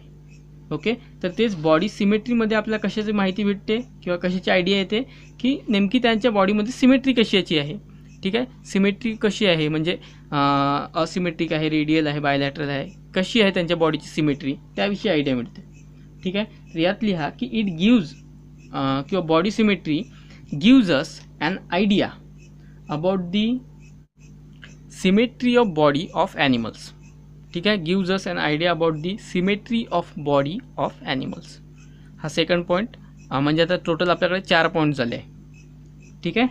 ओके? तर तेच बॉडी सिमेट्रीमध्ये आपल्याला कशाची माहिती भेटते किंवा कशाची आयडिया येते की नेमकी त्यांच्या बॉडीमध्ये सिमेट्री कशाची आहे? ठीक आहे? सिमेट्री कशी आहे? म्हणजे असिमेट्रिक आहे रेडियल आहे बायलॅटरल आहे. कशी आहे त्यांच्या बॉडीची सिमेट्री त्याविषयी आयडिया मिळते. ठीक आहे? तर यात लिहा की इट गिव्ज किंवा body symmetry gives us an idea about the symmetry of body of animals ठीक आहे? Gives us an idea about the symmetry of body of animals हा सेकंड पॉईंट म्हणजे आता टोटल आपल्याकडे चार पॉईंट झाले आहे. ठीक आहे?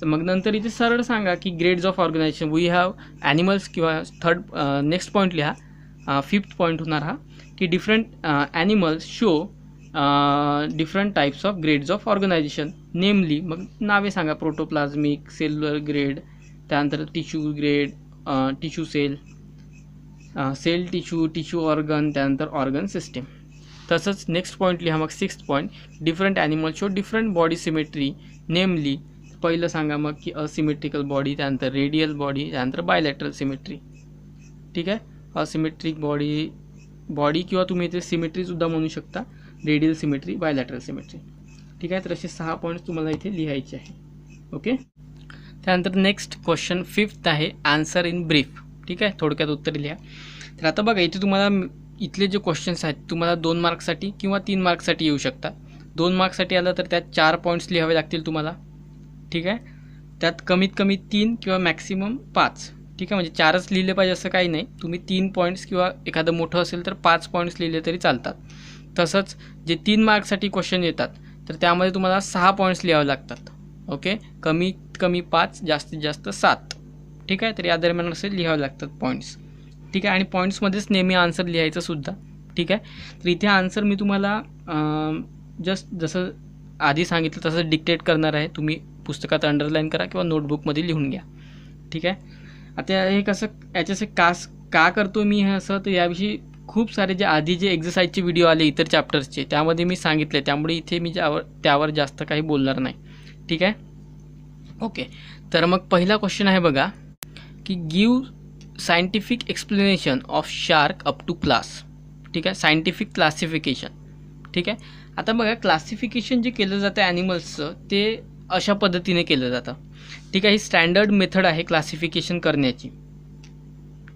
तर मग नंतर इथे सरळ सांगा की grades of organisation we have animals किंवा थर्ड नेक्स्ट पॉईंट लिहा. फिफ्थ पॉईंट होणार हा की different animals show different types of grades of organisation namely मग नावे सांगा. प्रोटोप्लाझमिक सेल्युलर ग्रेड त्यानंतर tissue grade tissue cell cell tissue tissue organ त्यानंतर ऑर्गन सिस्टीम तसंच नेक्स्ट पॉईंट लिहा मग sixth point different animal show different body symmetry namely पहिलं सांगा मग की असिमेट्रिकल बॉडी त्यानंतर रेडियल बॉडी त्यानंतर बायलॅटरल सिमेट्री ठीक आहे? असिमेट्रिक बॉडी बॉडी किंवा तुम्ही इथे सिमेट्रीसुद्धा म्हणू शकता. रेडियल सिमेट्री बायलॅटरल सिमेट्री ठीक आहे? तर असे सहा पॉईंट्स तुम्हाला इथे लिहायचे आहे. ओके त्यानंतर नेक्स्ट क्वेश्चन फिफ्थ आहे. आन्सर इन ब्रीफ ठीक आहे? थोडक्यात उत्तर लिहा. तर आता बघा इथे तुम्हाला इथले जे क्वेश्चन्स आहेत तुम्हाला दोन मार्क्ससाठी किंवा तीन मार्क्ससाठी येऊ शकतात. दोन मार्क्ससाठी आलं तर त्यात चार पॉईंट्स लिहावे लागतील तुम्हाला. ठीक आहे? त्यात कमीत कमी तीन किंवा मॅक्सिमम पाच. ठीक आहे? म्हणजे चारच लिहिले पाहिजे असं काही नाही. तुम्ही तीन पॉईंट्स किंवा एखादं मोठं असेल तर पाच पॉईंट्स लिहिले तरी चालतात. तसंच जे तीन मार्क्ससाठी क्वेश्चन येतात तर त्यामध्ये तुम्हाला सहा पॉईंट्स लिहावे लागतात. ओके कमीत कमी पाच जास्तीत जास्त सात. ठीक आहे? तर या दरम्यान असे लिहावे लागतात पॉईंट्स ठीक आहे? आणि पॉईंट्समध्येच नेहमी आन्सर लिहायचं सुद्धा. ठीक आहे? तर इथे आन्सर मी तुम्हाला जस्ट जसं आधी सांगितलं तसं डिक्टेट करणार आहे. तुम्ही पुस्तकात अंडरलाईन करा किंवा नोटबुकमध्ये लिहून घ्या. ठीक आहे? आता हे कसं याच्याचं कास का करतो मी हे असं? तर याविषयी खूप सारे जे आधी जे एक्झरसाईजचे व्हिडिओ आले इतर चॅप्टर्सचे त्यामध्ये मी सांगितले. त्यामुळे इथे मी ज्यावर त्यावर जास्त काही बोलणार नाही. ठीक आहे? ओके तर मग पहिला क्वेश्चन आहे बघा. की give scientific explanation of shark up to class ठीक आहे? सायंटिफिक क्लासिफिकेशन ठीक आहे? आता बघा क्लासिफिकेशन जे केलं जातं ॲनिमल्सचं ते अशा पद्धतीने केलं जातं. ठीक आहे? ही स्टँडर्ड मेथड आहे क्लासिफिकेशन करण्याची.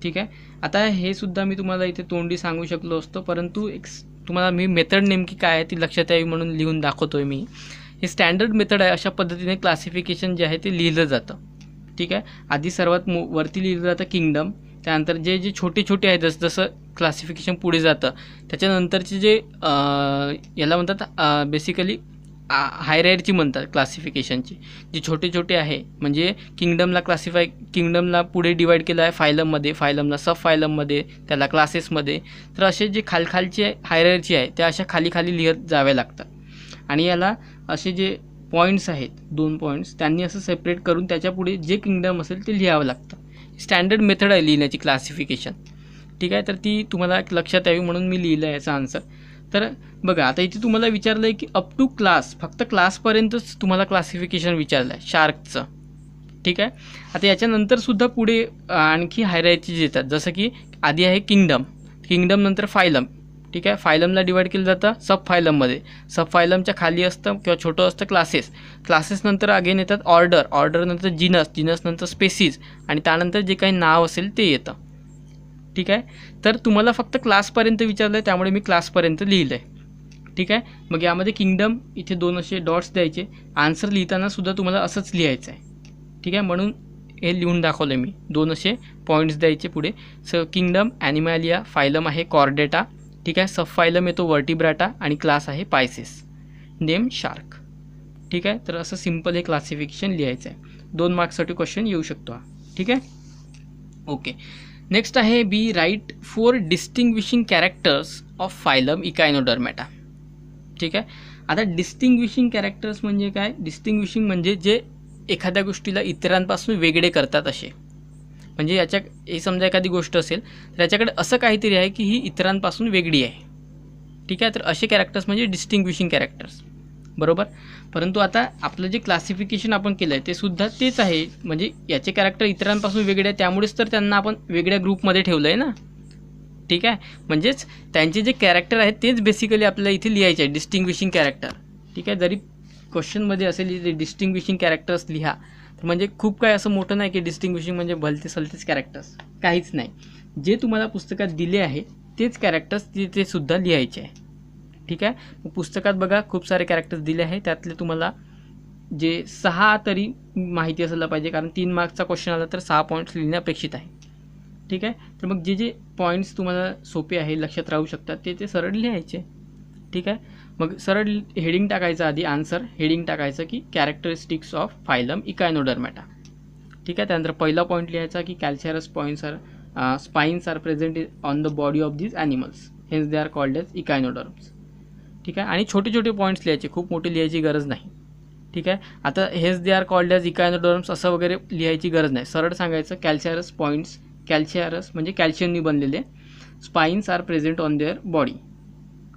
ठीक आहे? आता हे सुद्धा मी तुम्हाला इथे तोंडी सांगू शकलो असतो परंतु एक तुम्हाला मी मेथड नेमकी काय आहे ती लक्षात यावी म्हणून लिहून दाखवतो आहे मी. हे स्टँडर्ड मेथड आहे अशा पद्धतीने क्लासिफिकेशन जे आहे ते लिहिलं जातं. ठीक आहे? आधी सर्वात मो वरती लिहिलं जातं किंगडम त्यानंतर जे जे छोटे छोटे आहेत जसं जसं क्लासिफिकेशन पुढे जातं त्याच्यानंतरचे जे याला म्हणतात बेसिकली हायरायडची म्हणतात क्लासिफिकेशनची जे छोटे छोटे आहे म्हणजे किंगडमला क्लासिफाय किंगडमला पुढे डिवाईड केलं आहे फायलममध्ये फायलमला सब फायलममध्ये त्याला क्लासेसमध्ये तर असे जे खालखालचे हायरायडची आहे त्या अशा खाली खाली लिहत जाव्या लागतात. आणि याला असे जे पॉईंट्स आहेत दोन पॉईंट्स त्यांनी असं सेपरेट करून त्याच्यापुढे जे किंगडम असेल ते लिहावं लागतं. स्टँडर्ड मेथड आहे लिहिण्याची क्लासिफिकेशन ठीक आहे? तर ती तुम्हाला लक्षात यावी म्हणून मी लिहिलं आहे याचा आन्सर तर बघा आता इथे तुम्हाला विचारलं आहे की अप टू क्लास फक्त क्लासपर्यंतच तुम्हाला क्लासिफिकेशन विचारलं आहे शार्कचं ठीक आहे? आता याच्यानंतरसुद्धा पुढे आणखी हायरायचीज येतात. जसं की आधी आहे किंगडम किंगडम नंतर फायलम ठीक आहे? फायलमला डिवाईड केलं जातं सब फायलममध्ये सब फायलमच्या खाली असतं किंवा छोटं असतं क्लासेस क्लासेसनंतर अगेन येतात ऑर्डर ऑर्डरनंतर जिनस जिनसनंतर स्पेसीज स्पेसिस आणि त्यानंतर जे काही नाव असेल ते येतं. ठीक आहे? तर तुम्हाला फक्त क्लासपर्यंत विचारलं आहे त्यामुळे मी क्लासपर्यंत लिहिलं आहे ठीक आहे? मग यामध्ये किंगडम इथे दोन असे डॉट्स द्यायचे. आन्सर लिहिताना सुद्धा तुम्हाला असंच लिहायचं आहे ठीक आहे? म्हणून हे लिहून दाखवलं आहे मी. दोन असे पॉईंट्स द्यायचे पुढे. स किंगडम ॲनिमॅलिया फायलम आहे कॉर्डेटा ठीक आहे? सफायलम येतो वर्टिब्राटा आणि क्लास आहे पायसेस. Name shark. ठीक आहे? तर असं सिंपल हे क्लासिफिकेशन लिहायचं आहे दोन मार्क्ससाठी क्वेश्चन येऊ शकतो हा. ठीक आहे? ओके. नेक्स्ट आहे B write four distinguishing characters of phylum Echinodermata ठीक आहे? आता डिस्टिंग्विशिंग कॅरेक्टर्स म्हणजे काय? डिस्टिंग्विशिंग म्हणजे जे एखाद्या गोष्टीला इतरांपासून वेगळे करतात असे. म्हणजे याच्या हे समजा एखादी गोष्ट असेल तर याच्याकडे असं काहीतरी आहे की ही इतरांपासून वेगळी आहे. ठीक आहे? तर असे कॅरेक्टर्स म्हणजे डिस्टिंग्विशिंग कॅरेक्टर्स बरोबर? परंतु आता आपलं जे क्लासिफिकेशन आपण केलं आहे ते सुद्धा तेच आहे. म्हणजे याचे कॅरेक्टर इतरांपासून वेगळे आहे त्यामुळेच तर त्यांना आपण वेगळ्या ग्रुपमध्ये ठेवलं आहे ना? ठीक आहे? म्हणजेच त्यांचे जे कॅरेक्टर आहेत तेच बेसिकली आपल्याला इथे लिहायचे आहे डिस्टिंग्विशिंग कॅरेक्टर ठीक आहे? जरी क्वेश्चनमध्ये असेल डिस्टिंग्विशिंग कॅरेक्टर्स लिहा. तर म्हणजे खूप काय असं मोठं नाही की डिस्टिंग्विशिंग म्हणजे भलते सलतेच कॅरेक्टर्स काहीच नाही. जे तुम्हाला पुस्तकात दिले आहे तेच कॅरेक्टर्स तिथे सुद्धा लिहायचे आहे. ठीक आहे? पुस्तकात बघा खूप सारे कॅरेक्टर्स दिले आहे. त्यातले तुम्हाला जे सहा तरी माहिती असायला पाहिजे कारण तीन मार्क्सचा क्वेश्चन आला तर सहा पॉईंट्स लिहिणे अपेक्षित आहे. ठीक आहे? तर मग जे जे पॉईंट्स तुम्हाला सोपे आहे लक्षात राहू शकतात ते ते सरळ लिहायचे. ठीक आहे? मग सरळ हेडिंग टाकायचं आधी आन्सर हेडिंग टाकायचं की कॅरेक्टरिस्टिक्स ऑफ फायलम इकायनोडर्मॅटा ठीक आहे? त्यानंतर पहिला पॉईंट लिहायचा की calcareous points are spines are present on the body of these animals hence they are called as echinoderms ठीक आहे? आणि छोटे छोटे पॉईंट्स लिहायचे. खूप मोठे लिहायची गरज नाही. ठीक आहे? आता हेच they are called as echinoderms असं वगैरे लिहायची गरज नाही. सरळ सांगायचं कॅल्शियरस पॉईंट्स कॅल्शियरस म्हणजे कॅल्शियमनी बनलेले spines are present on their body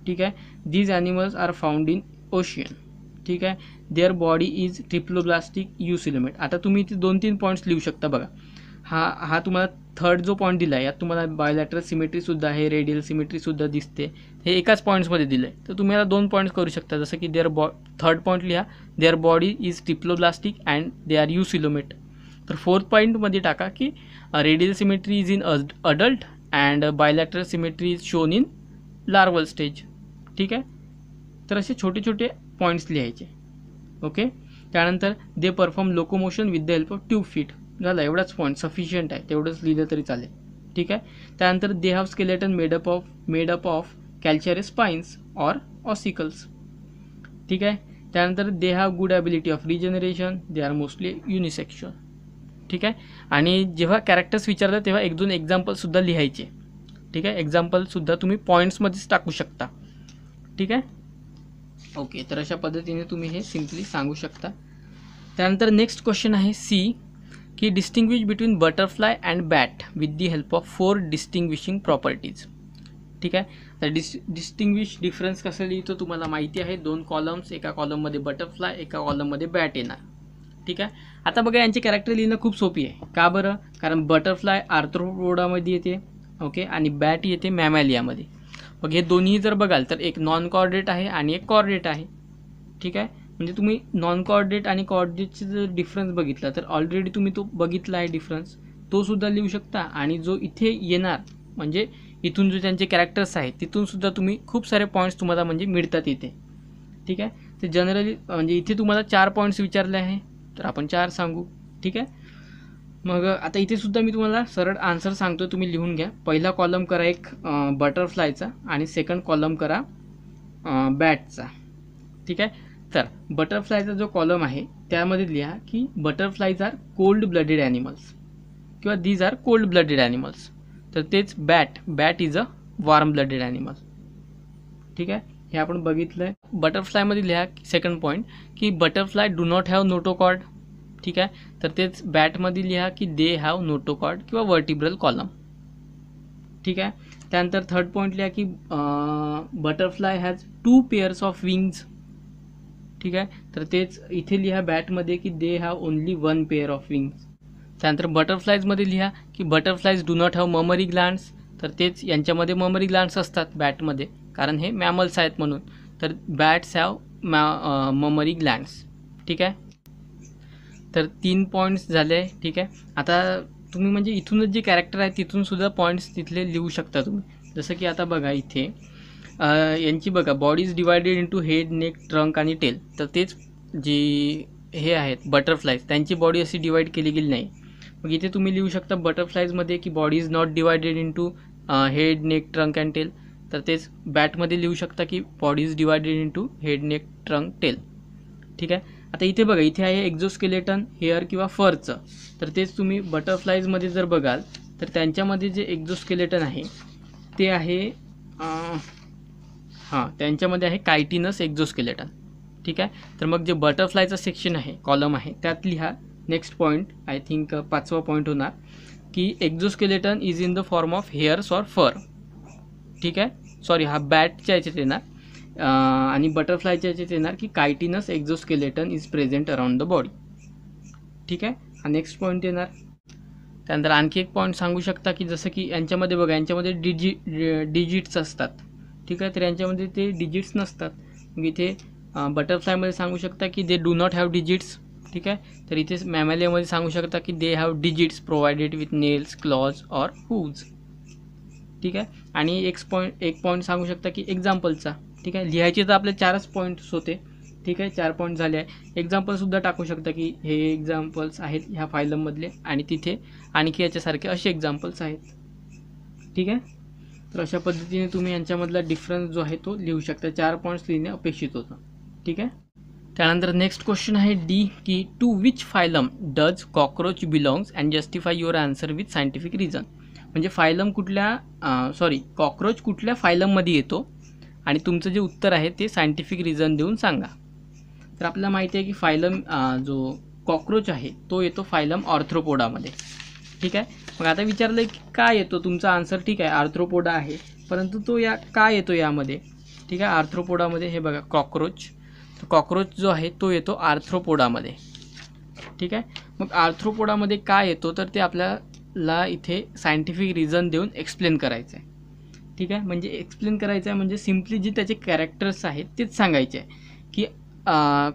ठीक आहे? These animals are found in ocean ठीक आहे? Their body is triploblastic eucoelomate आता तुम्ही इथे दोन तीन पॉईंट्स लिहू शकता बघा. हा हा तुम्हाला थर्ड जो पॉईंट दिला आहे यात तुम्हाला बायोलॅटरल सिमेट्रीसुद्धा आहे रेडियल सिमेट्रीसुद्धा दिसते. हे एकाच पॉईंट्समध्ये दिलं आहे तर तुम्ही याला दोन पॉईंट्स करू शकता. जसं की देअर बॉ थर्ड पॉईंट लिहा. Their body is triploblastic and they are eucoelomate तर फोर्थ पॉईंटमध्ये टाका की radial symmetry is in adult and bilateral symmetry is shown in larval stage ठीक आहे? तर असे छोटे छोटे पॉईंट्स लिहायचे. ओके त्यानंतर they perform locomotion with the help of tube feet झालं एवढाच पॉईंट सफिशियंट आहे. तेवढंच लिहिलं तरी चालेल. ठीक आहे? त्यानंतर they have skeleton made up of made up of कॅल्चर spines or ossicles ठीक आहे? त्यानंतर they have good ability of regeneration they are mostly unisexual ठीक आहे? आणि जेव्हा कॅरेक्टर्स विचारतात तेव्हा एक दोन एक्झाम्पलसुद्धा लिहायचे. ठीक आहे? एक्झाम्पलसुद्धा तुम्ही पॉईंट्समध्येच टाकू शकता. ठीक आहे? ओके तर अशा पद्धतीने तुम्ही हे सिम्पली सांगू शकता. त्यानंतर नेक्स्ट क्वेश्चन आहे सी की distinguish between butterfly and bat with the help of four distinguishing properties ठीक आहे? तर डिस डिस्टिंग्विश डिफरन्स कसं लिहितो तुम्हाला माहिती आहे? दोन कॉलम्स एका कॉलममध्ये बटरफ्लाय एका कॉलममध्ये बॅट येणार. ठीक आहे? आता बघा यांचे कॅरेक्टर लिहिणं खूप सोपी आहे. का बरं? कारण बटरफ्लाय आर्थ्रोपोडामध्ये येते ओके आणि बॅट येते मॅमॅलियामध्ये मग हे दोन्ही जर बघाल तर एक नॉन कॉर्डेट आहे आणि एक कॉर्डेट आहे. ठीक आहे? म्हणजे तुम्ही नॉन कॉर्डेट आणि कॉर्डेटचे जर डिफरन्स बघितला तर ऑलरेडी तुम्ही तो बघितला आहे डिफरन्स तो सुद्धा लिहू शकता आणि जो इथे येणार म्हणजे इथून जो त्यांचे कॅरेक्टर्स आहेत तिथून सुद्धा तुम्ही खूप सारे पॉईंट्स तुम्हाला म्हणजे मिळतात इथे. ठीक आहे? तर जनरली म्हणजे इथे तुम्हाला चार पॉईंट्स विचारले आहे. तर आपण चार सांगू. ठीक आहे? मग आता इथे सुद्धा मी तुम्हाला सरळ आन्सर सांगतो तुम्ही लिहून घ्या. पहिला कॉलम करा एक बटरफ्लायचा आणि सेकंड कॉलम करा बॅटचा ठीक आहे? तर बटरफ्लायचा जो कॉलम आहे त्यामध्ये लिहा की butterflies are cold blooded animals किंवा these are cold blooded animals तर तेच bat bat is a warm blooded animal ठीक आहे? हे आपण बघितलं आहे बटरफ्लायमध्ये लिहा सेकंड पॉईंट की butterfly do not have notochord ठीक आहे? तर तेच बॅटमध्ये लिहा की दे हॅव नोटोकॉर्ड किंवा वर्टिब्रल कॉलम ठीक आहे? त्यानंतर थर्ड पॉईंट लिहा की butterfly has two pairs of wings ठीक आहे? तर तेच इथे लिहा बॅटमध्ये की they have only one pair of wings त्यानंतर बटरफ्लायजमध्ये लिहा की butterflies do not have mammary glands तर तेच यांच्यामध्ये ममरी ग्लान्स असतात बॅटमध्ये कारण हे मॅमल्स आहेत म्हणून. तर बॅट्स हॅव मॅ ममरी ग्लँड्स ठीक आहे? तर तीन पॉईंट्स झाले ठीक आहे? आता तुम्ही म्हणजे इथूनच जे कॅरेक्टर आहे तिथूनसुद्धा पॉईंट्स तिथले लिहू शकता तुम्ही. जसं की आता बघा इथे यांची बघा body is divided into head neck trunk आणि टेल तर तेच जी हे आहेत बटरफ्लायज त्यांची बॉडी अशी डिवाईड केली गेली नाही. मग इथे तुम्ही लिहू शकता बटरफ्लायजमध्ये की body is not divided into head neck trunk and tail तर तेच बॅटमध्ये लिहू शकता की body is divided into head neck trunk tail ठीक आहे? आता इथे बघा इथे आहे एक्झोस्केलेटन हेअर किंवा फरचं तर तेच तुम्ही बटरफ्लायजमध्ये जर बघाल तर त्यांच्यामध्ये जे एक्झोस्केलेटन आहे ते आहे हां त्यांच्यामध्ये आहे कायटिनस एक्झोस्केलेटन ठीक आहे? तर मग जे बटरफ्लायचं सेक्शन आहे कॉलम आहे त्यात लिहा. नेक्स्ट पॉईंट आय थिंक पाचवा पॉईंट होणार की exoskeleton is in the form of hairs or fur ठीक आहे? सॉरी हा बॅटच्या याच्यात येणार. आणि बटरफ्लायच्या याच्यात येणार की chitinous exoskeleton is present around the body ठीक आहे? आणि नेक्स्ट पॉईंट येणार. त्यानंतर आणखी एक पॉईंट सांगू शकता की जसं की यांच्यामध्ये बघा यांच्यामध्ये डिजि डिजिट्स असतात. ठीक आहे? तर यांच्यामध्ये ते डिजिट्स नसतात. मग इथे बटरफ्लायमध्ये सांगू शकता की they do not have digits ठीक आहे? तर इथे मॅमॅलियामध्ये सांगू शकता की they have digits provided with nails claws or hooves ठीक आहे? आणि एक पॉईंट एक पॉईंट सांगू शकता की एक्झाम्पलचा ठीक आहे? लिहायचे तर आपले चारच पॉईंट्स होते. ठीक आहे? चार पॉईंट झाले आहे. एक्झाम्पलसुद्धा टाकू शकता की हे एक्झाम्पल्स आहेत ह्या फायलममधले आणि तिथे आणखी याच्यासारखे असे एक्झाम्पल्स आहेत. ठीक आहे? तर अशा पद्धतीने तुम्ही यांच्यामधला डिफरन्स जो आहे तो लिहू शकता. चार पॉईंट्स लिहिणे अपेक्षित होतं. ठीक आहे? त्यानंतर नेक्स्ट क्वेश्चन आहे डी की to which phylum does cockroach belongs and justify your answer with scientific reason म्हणजे फायलम कुठल्या सॉरी कॉक्रोच कुठल्या फायलममध्ये येतो? आणि तुमचं जे उत्तर आहे ते सायंटिफिक रिझन देऊन सांगा. तर आपल्याला माहिती आहे की फायलम जो कॉक्रोच आहे तो येतो फायलम ऑर्थ्रोपोडामध्ये ठीक आहे? मग आता विचारलं की काय येतो? तुमचा आन्सर ठीक आहे आर्थ्रोपोडा आहे. परंतु तो या काय येतो यामध्ये? ठीक आहे? आर्थ्रोपोडामध्ये हे बघा कॉक्रोच तर कॉक्रोच जो आहे तो येतो आर्थ्रोपोडामध्ये ठीक आहे? मग आर्थ्रोपोडामध्ये काय येतो? तर ते आपल्याला इथे सायंटिफिक रिझन देऊन एक्सप्लेन करायचं आहे ठीक आहे? म्हणजे एक्सप्लेन करायचं आहे म्हणजे सिम्पली जे त्याचे कॅरेक्टर्स आहेत तेच सांगायचे. आहे की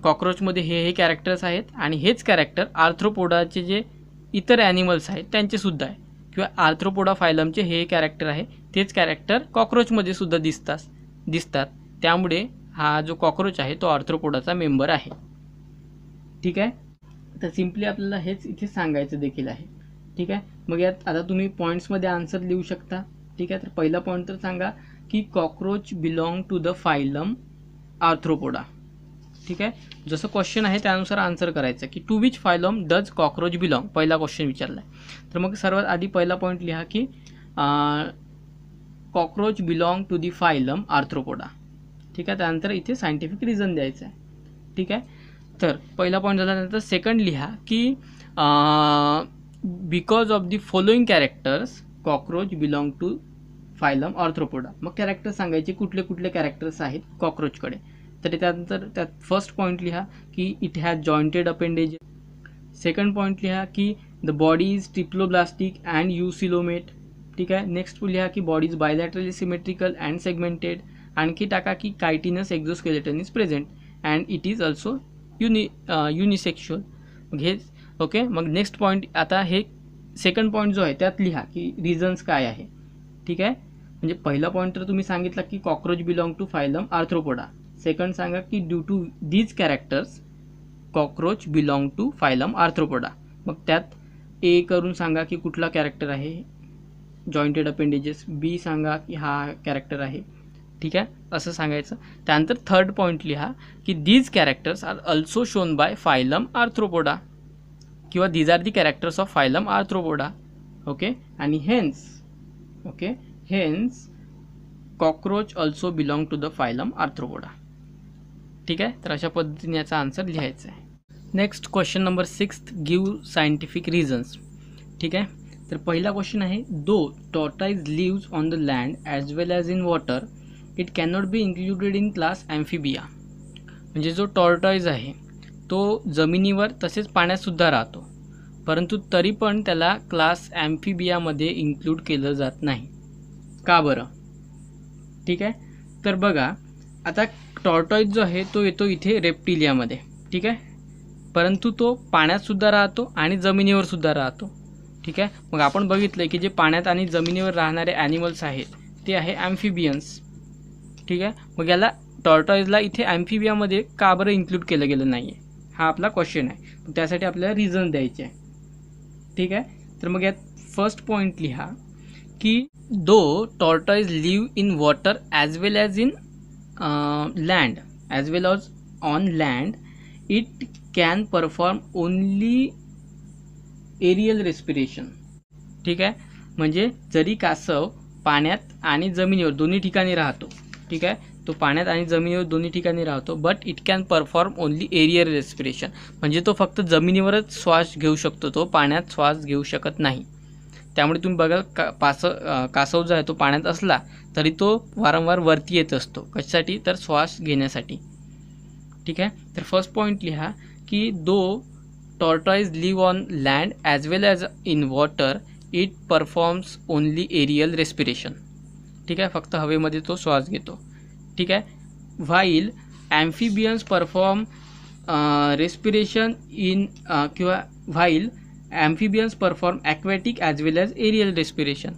कॉक्रोचमध्ये हे हे कॅरेक्टर्स आहेत आणि हेच कॅरेक्टर आर्थ्रोपोडाचे जे इतर ॲनिमल्स आहेत त्यांचेसुद्धा आहे. किंवा आर्थ्रोपोडा फायलमचे हे कॅरेक्टर आहे तेच कॅरेक्टर कॉक्रोचमध्ये सुद्धा दिसतात दिसतात. त्यामुळे हा जो कॉक्रोच आहे तो आर्थ्रोपोडाचा मेंबर आहे. ठीक आहे? तर सिम्पली आपल्याला हेच इथे सांगायचं देखील आहे. ठीक आहे? मग यात आता तुम्ही पॉईंट्समध्ये आन्सर लिहू शकता. ठीक आहे? तर पहिला पॉईंट तर सांगा की cockroach belong to the phylum Arthropoda ठीक आहे? जसं क्वेश्चन आहे त्यानुसार आन्सर करायचं की to which phylum does cockroach belong पहिला क्वेश्चन विचारला आहे तर मग सर्वात आधी पहिला पॉईंट लिहा की cockroach belong to the phylum Arthropoda ठीक आहे? त्यानंतर इथे सायंटिफिक रिझन द्यायचं आहे ठीक आहे? तर पहिला पॉईंट झाल्यानंतर सेकंड लिहा की because of the following characters cockroach belong to phylum Arthropoda मग कॅरेक्टर सांगायचे कुठले कुठले कॅरेक्टर्स आहेत कॉक्रोचकडे तर त्यानंतर त्यात फर्स्ट पॉईंट लिहा की it has jointed appendage second point लिहा की the body is triploblastic and eucoelomate ठीक आहे? नेक्स्ट लिहा की body is bilaterally symmetrical and segmented आणखी टाका की chitinous exoskeleton is present and it is also uni unisexual मग ओके मग नेक्स्ट पॉईंट आता हे सेकंड पॉईंट जो आहे त्यात लिहा की रिझन्स काय आहे. ठीक आहे? म्हणजे पहिला पॉईंट तर तुम्ही सांगितला की cockroach belong to phylum Arthropoda second सांगा की due to these characters cockroach belong to phylum Arthropoda मग त्यात ए करून सांगा की कुठला कॅरेक्टर आहे? जॉईंटेड अपेंडेजेस बी सांगा की हा कॅरेक्टर आहे. ठीक आहे? असं सांगायचं. त्यानंतर थर्ड पॉईंट लिहा की these characters are also shown by phylum Arthropoda किंवा these are the characters of phylum Arthropoda okay आणि hence okay hence cockroach also belong to the phylum Arthropoda ठीक आहे? तर अशा पद्धतीने याचा आन्सर लिहायचा आहे. Next question number six give scientific reasons ठीक आहे? तर पहिला क्वेश्चन आहे though tortoise lives on the land as well as in water it cannot be included in class Amphibia म्हणजे जो टॉर्टॉईज आहे तो जमिनीवर तसेच पाण्यातसुद्धा राहतो. परंतु तरी पण त्याला क्लास ॲम्फिबियामध्ये इन्क्लूड केलं जात नाही. का बरं? ठीक आहे? तर बघा आता टॉर्टॉईज जो आहे तो येतो इथे रेप्टिलियामध्ये ठीक आहे? परंतु तो पाण्यातसुद्धा राहतो आणि जमिनीवरसुद्धा राहतो. ठीक आहे? मग आपण बघितलं आहे की जे पाण्यात आणि जमिनीवर राहणारे ॲनिमल्स आहेत ते आहे ॲम्फिबियन्स ठीक आहे? मग याला टॉर्टॉईजला इथे ॲम्फिबियामध्ये का बरं इन्क्लूड केलं गेलं नाही आहे हा आपला क्वेश्चन आहे. त्यासाठी आपल्याला रिझन द्यायचे आहे. ठीक आहे? तर मग यात फर्स्ट पॉईंट लिहा की though tortoise live in water as well as in land as well as on land it can perform only aerial respiration ठीक आहे? म्हणजे जरी कासव पाण्यात आणि जमिनीवर दोन्ही ठिकाणी राहतो. ठीक आहे? तो पाण्यात आणि जमिनीवर दोन्ही ठिकाणी राहतो but it can perform only aerial respiration म्हणजे तो फक्त जमिनीवरच श्वास घेऊ शकतो तो पाण्यात श्वास घेऊ शकत नाही. त्यामुळे तुम्ही बघाल का पास कासव जो आहे तो पाण्यात असला तरी तो वारंवार वरती येत असतो. कशासाठी? तर श्वास घेण्यासाठी. ठीक आहे? तर फर्स्ट पॉईंट लिहा की though tortoise live on land as well as in water it performs only aerial respiration ठीक आहे? फक्त हवेमध्ये तो श्वास घेतो. ठीक आहे? While amphibians perform respiration in किंवा while amphibians perform aquatic as well as aerial respiration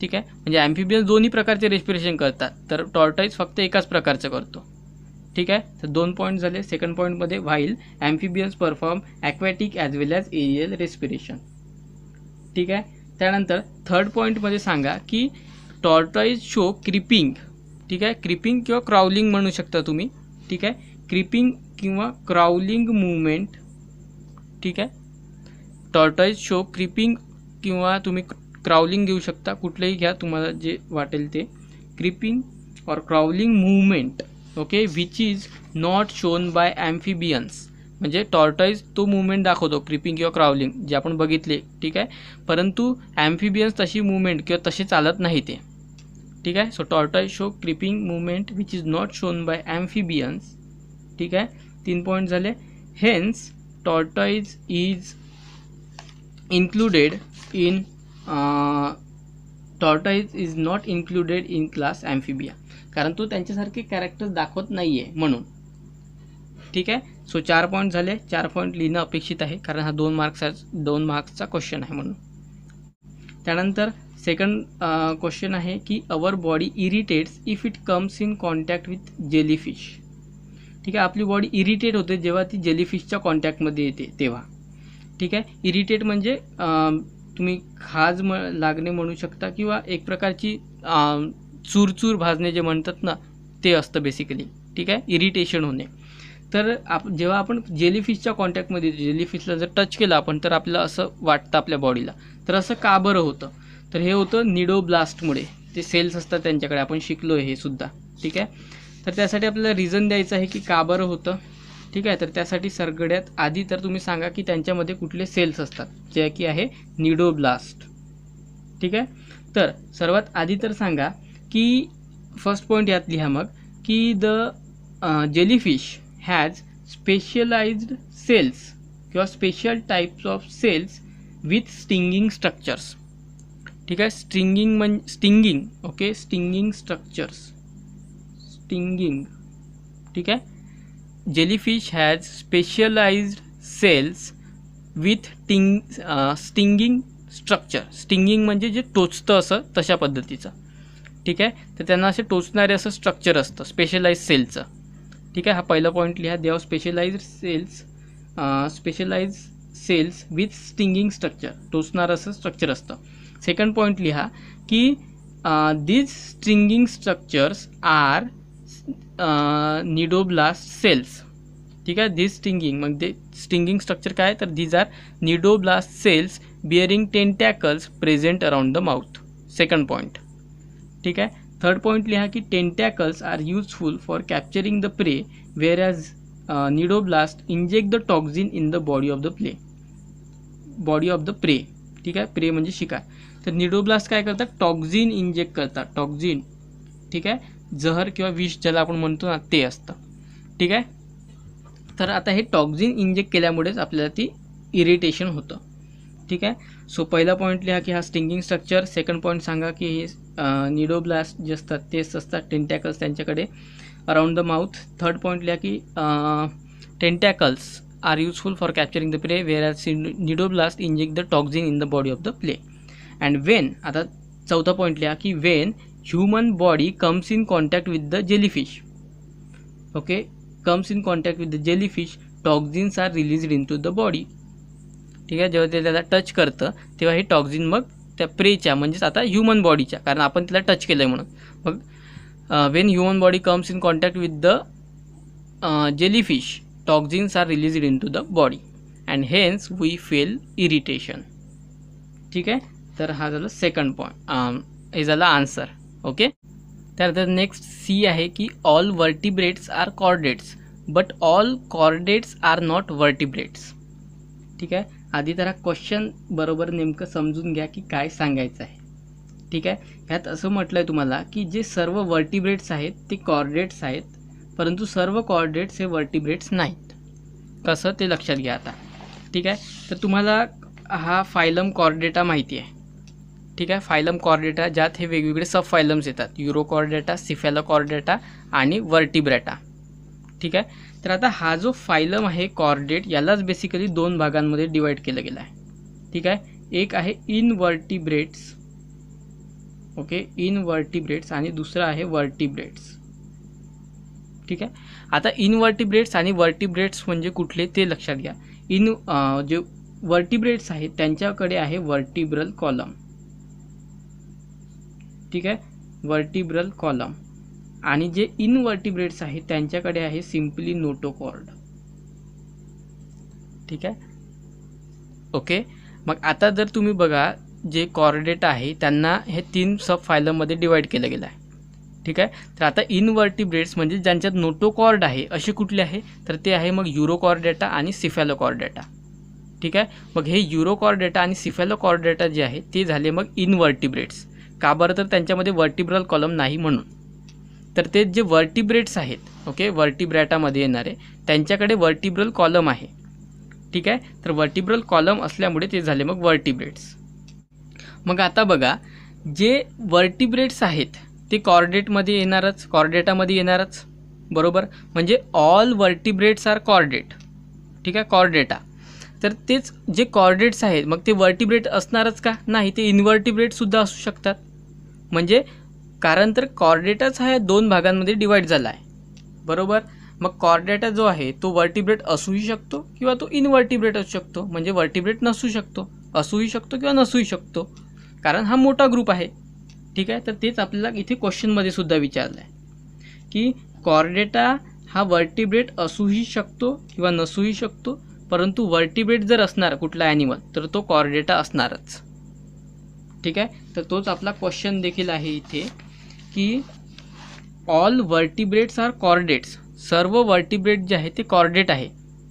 ठीक आहे? म्हणजे ॲम्फिबियन्स दोन्ही प्रकारचे रेस्पिरेशन करतात. तर टॉर्टाईज फक्त एकाच प्रकारचं करतो. ठीक आहे? तर दोन पॉईंट झाले. सेकंड पॉईंटमध्ये while amphibians perform aquatic as well as aerial respiration ठीक आहे? त्यानंतर थर्ड पॉईंटमध्ये सांगा की टॉर्टॉईज शो क्रिपिंग ठीक आहे? क्रिपिंग किंवा क्राउलिंग म्हणू शकता तुम्ही. ठीक आहे? क्रिपिंग किंवा क्राउलिंग मुवमेंट ठीक आहे? टॉर्टॉईज शो क्रिपिंग किंवा तुम्ही क्राउलिंग घेऊ शकता. कुठलंही घ्या तुम्हाला जे वाटेल ते. क्रिपिंग और crawling movement okay which is not shown by amphibians म्हणजे टॉर्टॉईज तो मुवमेंट दाखवतो क्रिपिंग किंवा क्राउलिंग जे आपण बघितले. ठीक आहे? परंतु ॲम्फिबियन्स तशी मुवमेंट किंवा तसे चालत नाही ते. ठीक आहे? So tortoise show creeping movement which is not shown by amphibians ठीक आहे? तीन पॉईंट झाले. Hence tortoise is included in tortoise is not included in class Amphibia कारण तो त्यांच्यासारखे कॅरेक्टर्स दाखवत नाही आहे म्हणून. ठीक आहे? सो चार पॉईंट झाले. चार पॉईंट लिहिणं अपेक्षित आहे. कारण हा दोन मार्क्सचा दोन मार्क्सचा क्वेश्चन आहे म्हणून. त्यानंतर सेकंड क्वेश्चन uh, आहे की our body irritates if it comes in contact with jellyfish ठीक आहे आपली बॉडी इरिटेट होते जेव्हा ती जेलीफिशच्या कॉन्टॅक्टमध्ये येते तेव्हा. ठीक आहे इरिटेट म्हणजे तुम्ही खाज म लागणे म्हणू शकता किंवा एक प्रकारची चूरचूर भाजणे जे म्हणतात ना ते असतं बेसिकली ठीक आहे इरिटेशन होणे. तर आप जेव्हा आपण जेलीफिशच्या कॉन्टॅक्टमध्ये जेलीफिशला जर टच केलं आपण तर आपल्याला असं वाटतं आपल्या बॉडीला तर असं का बरं होतं? तर हे होतं निडोब्लास्टमुळे. ते सेल्स असतात त्यांच्याकडे आपण शिकलो हे सुद्धा. ठीक आहे? तर त्यासाठी आपल्याला रिझन द्यायचं आहे की का बरं होतं. ठीक आहे? तर त्यासाठी सरगड्यात आधी तर तुम्ही सांगा की त्यांच्यामध्ये कुठले सेल्स असतात जे की आहे निडोब्लास्ट. ठीक आहे? तर सर्वात आधी तर सांगा की फर्स्ट पॉईंट यात लिहा मग की the jellyfish has specialised cells किंवा special types of cells with stinging structures ठीक आहे? स्टिंगिंग म्हण stinging okay stinging structures stinging ठीक आहे? Jellyfish has specialised cells with टिंग स्टिंगिंग स्ट्रक्चर स्टिंगिंग म्हणजे जे टोचतं असं तशा पद्धतीचं. ठीक आहे? तर त्यांना असे टोचणारे असं स्ट्रक्चर असतं स्पेशलाइज सेलचं ठीक आहे? हा पहिला पॉईंट लिहा. They've specialised cells specialise cells with stinging structure टोचणारं असं स्ट्रक्चर असतं. सेकंड पॉईंट लिहा की these stringing structures are cnidoblast cells ठीक आहे? धीज स्टिंगिंग मग ते स्टिंगिंग स्ट्रक्चर काय तर these are cnidoblast cells bearing tentacles present around the mouth second point ठीक आहे? थर्ड पॉईंट लिहा की tentacles are useful for capturing the prey whereas cnidoblast inject the toxin in the body of the play body of the prey ठीक आहे? प्रे म्हणजे शिकार. तर निडोब्लास्ट काय करतात? टॉक्झिन इंजेक्ट करतात. टॉक्झिन. ठीक आहे? जहर किंवा विष ज्याला आपण म्हणतो ना ते असतं. ठीक आहे? तर आता हे टॉक्झिन इंजेक्ट केल्यामुळेच आपल्याला ती इरिटेशन होतं. ठीक आहे? सो पहिला पॉईंट लिहा की हा स्टिंगिंग स्ट्रक्चर सेकंड पॉईंट सांगा की हे निडोब्लास्ट जे असतात तेच असतात टेंटॅकल्स त्यांच्याकडे around the mouth third point लिहा की tentacles are useful for capturing the play whereas cnidoblast inject the toxin in the body of the play and when आता चौथा पॉईंट लिहा की when human body comes in contact with the jellyfish okay comes in contact with the jellyfish toxins are released into the body ठीक आहे? जेव्हा ते त्याला टच करतं तेव्हा हे टॉक्झिन मग त्या प्रेच्या म्हणजेच आता ह्युमन बॉडीच्या कारण आपण तिला टच केलं आहे म्हणून. मग when human body comes in contact with the jellyfish toxins are released into the body and hence we feel irritation ठीक आहे? तर हा um, झालं सेकंड पॉईंट हे झाला आन्सर ओके त्यानंतर नेक्स्ट सी आहे की all vertebrates are chordates but all chordates are not vertebrates ठीक आहे? आधी तर हा क्वेश्चन बरोबर नेमकं समजून घ्या की काय सांगायचं आहे. ठीक आहे? ह्यात असं म्हटलं आहे तुम्हाला की जे सर्व वर्टिब्रेट्स आहेत ते कॉर्डेट्स आहेत परंतु सर्व कॉर्डेट्स हे वर्टिब्रेट्स नाहीत. कसं ते लक्षात घ्या आता. ठीक आहे? तर तुम्हाला हा फायलम कॉर्डेटा माहिती आहे. ठीक आहे? फायलम कॉर्डेटा ज्यात हे वेगवेगळे सब फायलम्स येतात. युरो कॉर्डेटा सिफॅलो कॉर्डेटा आणि वर्टिब्रेटा ठीक आहे? तर आता हा जो फायलम आहे कॉर्डेट यालाच बेसिकली दोन भागांमध्ये डिवाईड केलं गेलं आहे. ठीक आहे? एक आहे इनवर्टिब्रेट्स ओके इनवर्टिब्रेट्स आणि दुसरं आहे वर्टिब्रेट्स ठीक आहे? आता इनवर्टिब्रेट्स आणि वर्टिब्रेट्स म्हणजे कुठले ते लक्षात घ्या. इन जे वर्टिब्रेट्स आहेत त्यांच्याकडे आहे वर्टिब्रल कॉलम ठीक आहे? वर्टिब्रल कॉलम आणि जे इनवर्टिब्रेट्स आहेत त्यांच्याकडे आहे सिम्पली नोटोकॉर्ड ठीक आहे? ओके मग आता जर तुम्ही बघा जे कॉर्डेट आहे त्यांना हे तीन सब फायलममध्ये डिवाईड केलं गेलं आहे ठीक आहे? तर आता इनवर्टिब्रेट्स म्हणजे ज्यांच्यात नोटोकॉर्ड आहे असे कुठले आहे? तर ते आहे मग युरोकॉर्डेटा आणि सिफॅलोकॉर्डेटा ठीक आहे? मग हे युरोकॉर्डेटा आणि सिफॅलोकॉर्डेटा जे आहे ते झाले मग इनवर्टिब्रेट्स का बरं तर त्यांच्यामध्ये वर्टिब्रल कॉलम नाही म्हणून. तर ते जे वर्टिब्रेट्स आहेत ओके वर्टिब्रॅटामध्ये येणारे त्यांच्याकडे वर्टिब्रल कॉलम आहे. ठीक आहे? तर वर्टिब्रल कॉलम असल्यामुळे ते झाले मग वर्टिब्रेट्स मग आता बघा जे वर्टिब्रेट्स आहेत ते कॉर्डेटमध्ये येणारच कॉर्डेटामध्ये येणारच. बरोबर? म्हणजे ऑल वर्टिब्रेट्स आर कॉर्डेट ठीक आहे? कॉर्डेटा तर तेच जे कॉर्डेट्स आहेत मग ते वर्टिब्रेट असणारच का? नाही ते इनवर्टिब्रेटसुद्धा असू शकतात. म्हणजे कारण तर कॉर्डेटाच हा या दोन भागांमध्ये डिवाईड झाला आहे बरोबर? मग कॉर्डेटा जो आहे तो वर्टिब्रेट असूही शकतो किंवा तो इनवर्टिब्रेट असू शकतो? म्हणजे वर्टिब्रेट नसू शकतो. असूही शकतो किंवा नसूही शकतो. कारण हा मोठा ग्रुप आहे. ठीक आहे? तर तेच आपल्याला इथे क्वेश्चनमध्ये सुद्धा विचारलं आहे की कॉर्डेटा हा वर्टिब्रेट असूही शकतो किंवा नसूही शकतो? परंतु वर्टिब्रेट जर असणार कुठला ॲनिमल तर तो कॉर्डेटा असणारच. ठीक आहे? तर तोच आपला क्वेश्चन देखील आहे इथे की ऑल वर्टिब्रेट्स आर कॉर्डेट्स सर्व वर्टिब्रेट जे आहे ते कॉर्डेट आहे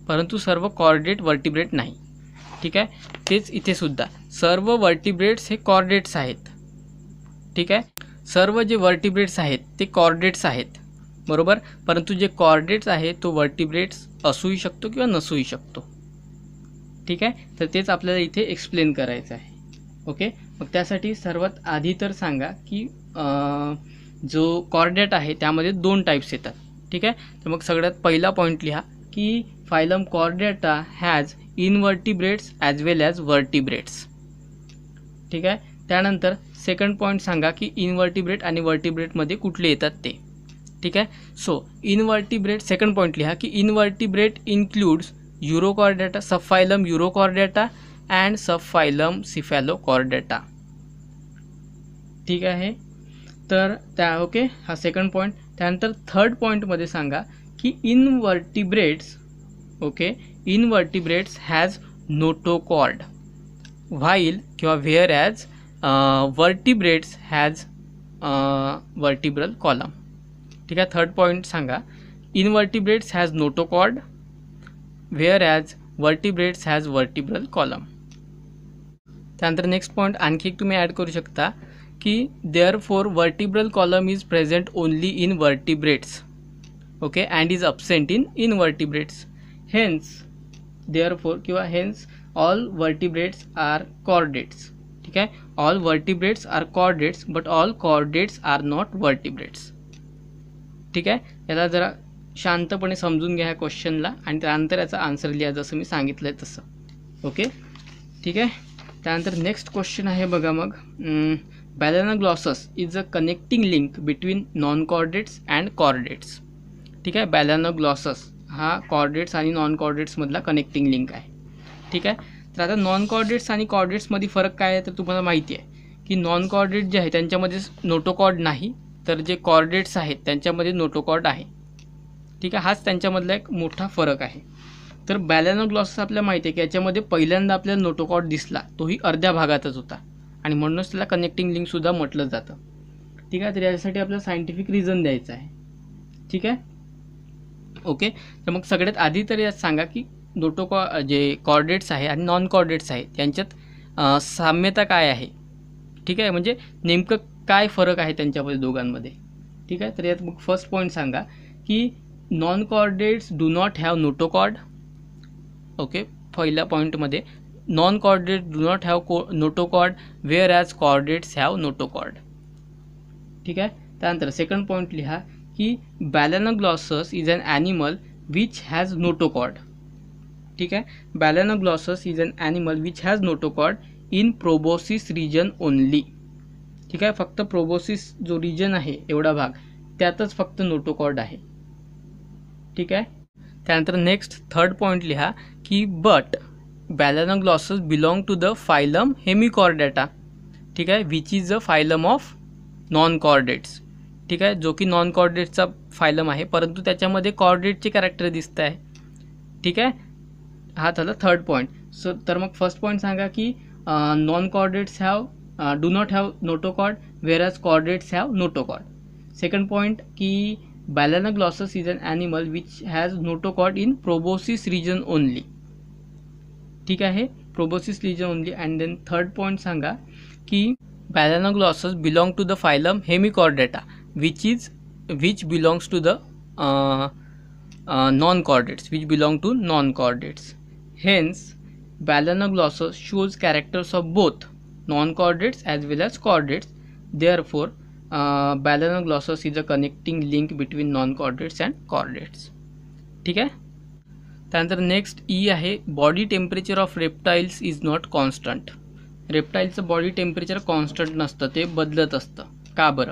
परंतु सर्व कॉर्डेट वर्टिब्रेट नाही. ठीक आहे? तेच इथे सुद्धा. सर्व वर्टिब्रेट्स हे कॉर्डेट्स आहेत. ठीक आहे? सर्व जे वर्टिब्रेट्स आहेत ते कॉर्डेट्स आहेत. बरोबर? परंतु जे कॉर्डेट्स आहे तो वर्टिब्रेट्स असूही शकतो किंवा नसूही शकतो. ठीक आहे? तर तेच आपल्याला इथे एक्सप्लेन करायचं आहे. ओके? मग त्यासाठी सर्वात आधी तर सांगा की जो कॉर्डेट आहे त्यामध्ये दोन टाईप्स येतात. ठीक आहे? तर मग सगळ्यात पहिला पॉईंट लिहा की phylum Chordata has invertebrates as well as vertebrates ठीक आहे? त्यानंतर सेकंड पॉईंट सांगा की इनवर्टिब्रेट आणि वर्टिब्रेटमध्ये कुठले येतात ते. ठीक आहे? सो इनवर्टिब्रेट सेकंड पॉईंट लिहा की invertebrate includes Urochordata subphylum Urochordata and subphylum Cephalochordata ठीक आहे? तर त्या ओके हा सेकंड पॉईंट त्यानंतर थर्ड पॉईंटमध्ये सांगा की invertebrates okay invertebrates has notochord while किंवा whereas vertebrates has vertebral column ठीक आहे? थर्ड पॉईंट सांगा. Invertebrates has notochord whereas vertebrates has vertebral column त्यानंतर नेक्स्ट पॉईंट आणखी एक तुम्ही ॲड करू शकता की therefore vertebral column is present only in vertebrates okay and is absent in invertebrates hence therefore किंवा hence all vertebrates are chordates ठीक आहे? All vertebrates are chordates but all chordates are not vertebrates ठीक आहे? याला जरा शांतपणे समजून घ्या ह्या क्वेश्चनला आणि त्यानंतर याचा आन्सर लिहा जसं मी सांगितलं आहे तसं. ओके ठीक आहे? त्यानंतर नेक्स्ट क्वेश्चन आहे बघा मग. Balanoglossus is a connecting link between non chordates and chordates ठीक आहे? बॅलॅनोग्लॉसस हा कॉर्डेट्स आणि नॉन कॉर्डेट्समधला कनेक्टिंग लिंक आहे. ठीक आहे? तर आता नॉन कॉर्डेट्स आणि कॉर्डेट्समध्ये फरक काय आहे तर तुम्हाला माहिती आहे की नॉन कॉर्डेट जे आहे त्यांच्यामध्ये नोटोकॉर्ड नाही तर जे कॉर्डेट्स आहेत त्यांच्यामध्ये नोटोकॉर्ड आहे. ठीक आहे? हाच त्यांच्यामधला एक मोठा फरक आहे. तर बॅलॅनोग्लॉसस आपल्याला माहिती आहे की याच्यामध्ये पहिल्यांदा आपल्याला नोटोकॉट दिसला तोही अर्ध्या भागातच होता. आणि म्हणूनच त्याला कनेक्टिंग लिंकसुद्धा म्हटलं जातं. ठीक आहे तर यासाठी आपल्याला सायंटिफिक रिझन द्यायचं आहे. ठीक आहे? ओके तर मग सगळ्यात आधी तर यात सांगा की नोटोकॉ जे कॉर्डेट्स आहे आणि नॉन कॉर्डेट्स आहे त्यांच्यात साम्यता काय आहे? ठीक आहे? म्हणजे नेमकं काय फरक आहे त्यांच्यामध्ये दोघांमध्ये? ठीक आहे? तर यात मग फर्स्ट पॉईंट सांगा की non chordates do not have notochord okay पहिल्या पॉईंटमध्ये non chordate do not have को notochord whereas chordates have notochord ठीक आहे? त्यानंतर सेकंड पॉईंट लिहा की Balanoglossus is an animal which has notochord ठीक आहे? Balanoglossus is an animal which has notochord in proboscis region only ठीक आहे? फक्त प्रोबोसिस जो रिजन आहे एवढा भाग त्यातच फक्त नोटोकॉर्ड आहे. ठीक आहे? त्यानंतर नेक्स्ट थर्ड पॉईंट लिहा की but Balanoglossus belong to the phylum Hemichordata ठीक आहे? Which is the phylum of non chordates ठीक आहे? जो की नॉन कॉर्डेट्सचा फायलम आहे. परंतु त्याच्यामध्ये कॉर्डेटचे कॅरेक्टर दिसत आहे. ठीक आहे? हा झाला थर्ड पॉईंट सो तर मग फर्स्ट पॉईंट सांगा की non chordates have do not have notochord whereas chordates have notochord second point की Balanoglossus is an animal which has notochord in proboscis region only ठीक आहे? Proboscis region only and then third point सांगा की Balanoglossus belong to the phylum Hemichordata which is which belongs to the non chordates which belong to non chordates hence Balanoglossus shows characters of both non chordates as well as chordates therefore Balanoglossus is a connecting link between non chordates and chordates ठीक आहे? त्यानंतर नेक्स्ट ई e आहे body temperature of reptiles is not constant रेप्टाईलचं body temperature constant नसतं ते बदलत असतं. का बरं?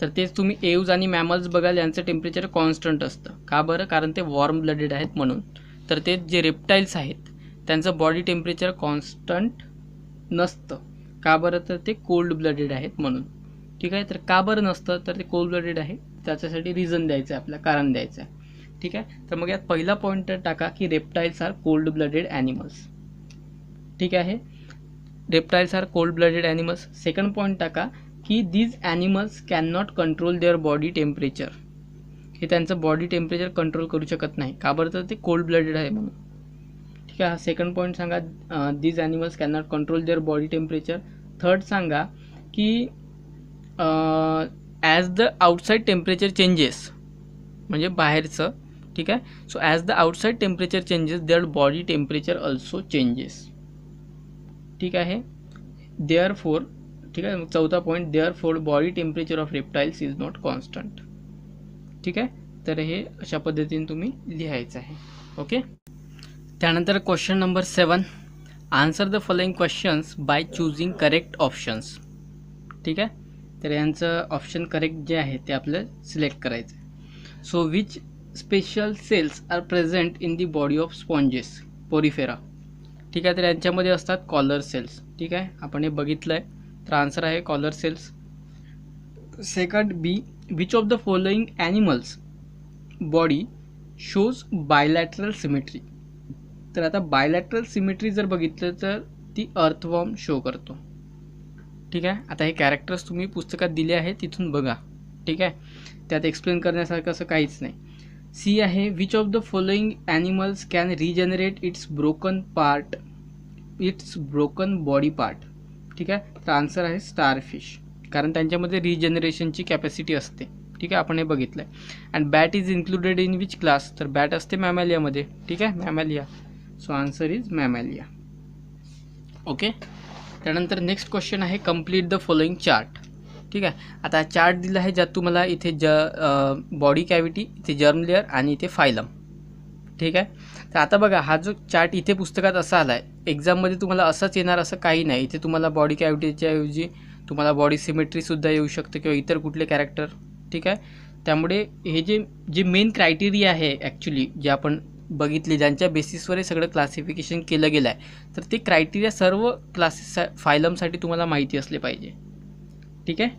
तर तेच तुम्ही एव्ज आणि मॅमल्स बघाल यांचं टेम्परेचर कॉन्स्टंट असतं. का बरं? कारण ते वॉर्म ब्लडेड आहेत म्हणून. तर ते जे रेप्टाईल्स आहेत त्यांचं बॉडी टेम्परेचर कॉन्स्टंट नसतं. का बरं? तर ते कोल्ड ब्लडेड आहेत म्हणून. ठीक आहे? तर का बरं नसतं? तर ते कोल्ड ब्लडेड आहे. त्याच्यासाठी रिझन द्यायचं आहे आपल्या कारण द्यायचं आहे. ठीक आहे? तर मग यात पहिला पॉईंट टाका की reptiles are cold blooded animals ठीक आहे? Reptiles are cold blooded animals second point टाका की these animals can not control their body temperature हे त्यांचं बॉडी टेम्परेचर कंट्रोल करू शकत नाही. का बरं? तर ते कोल्ड ब्लडेड आहे म्हणून. ठीक आहे? हा सेकंड पॉईंट सांगा these animals can not control their body temperature third सांगा की as the outside temperature changes म्हणजे बाहेरचं ठीक आहे? So as the outside temperature changes their body temperature also changes ठीक आहे? देअर फोर ठीक आहे? मग चौथा point therefore body temperature of reptiles is not constant ठीक आहे? तर हे अशा पद्धतीने तुम्ही लिहायचं आहे. ओके त्यानंतर question number seven answer the following questions by choosing correct options ठीक आहे? तर यांचं ऑप्शन करेक्ट जे आहे ते आपलं सिलेक्ट करायचं so which special cells are present in the body of sponges Porifera ठीक आहे तर यांच्यामध्ये असतात कॉलर सेल्स ठीक आहे आपण हे बघितलं आहे तर आन्सर आहे collar cells second B which of the following animals body shows bilateral symmetry तर आता बायलॅटरल सिमेट्री जर बघितलं तर ती अर्थवॉर्म शो करतो. ठीक आहे आता हे कॅरेक्टर्स तुम्ही पुस्तकात दिले आहे तिथून बघा. ठीक आहे त्यात एक्सप्लेन करण्यासारखं असं काहीच नाही. सी आहे which of the following animals can regenerate its broken part its broken body part ठीक आहे? तर आन्सर आहे स्टारफिश कारण त्यांच्यामध्ये रिजनरेशनची कॅपॅसिटी असते. ठीक आहे? आपण हे बघितलं आहे and bat is included in which class तर बॅट असते मॅमॅलियामध्ये ठीक आहे? Mammalia so answer is Mammalia okay त्यानंतर नेक्स्ट क्वेश्चन आहे कंप्लीट द फॉलोइंग चार्ट ठीक आहे? आता चार्ट दिला आहे ज्यात तुम्हाला इथे ज बॉडी कॅव्हिटी इथे जर्म लेअर आणि इथे फायलम ठीक आहे? तर आता बघा हा जो चार्ट इथे पुस्तकात असा आला आहे एक्झाममध्ये तुम्हाला असंच येणार असं काही नाही. इथे तुम्हाला बॉडी कॅव्हिटीच्या ऐवजी तुम्हाला बॉडी सिमेट्रीसुद्धा येऊ शकतं किंवा इतर कुठले कॅरेक्टर ठीक आहे? त्यामुळे हे जे जे मेन क्रायटेरिया आहे ॲक्च्युली जे आपण बघितले ज्यांच्या बेसिसवर हे सगळं क्लासिफिकेशन केलं गेलं आहे तर ते क्रायटेरिया सर्व क्लासेस फायलमसाठी तुम्हाला माहिती असले पाहिजे. ठीक आहे?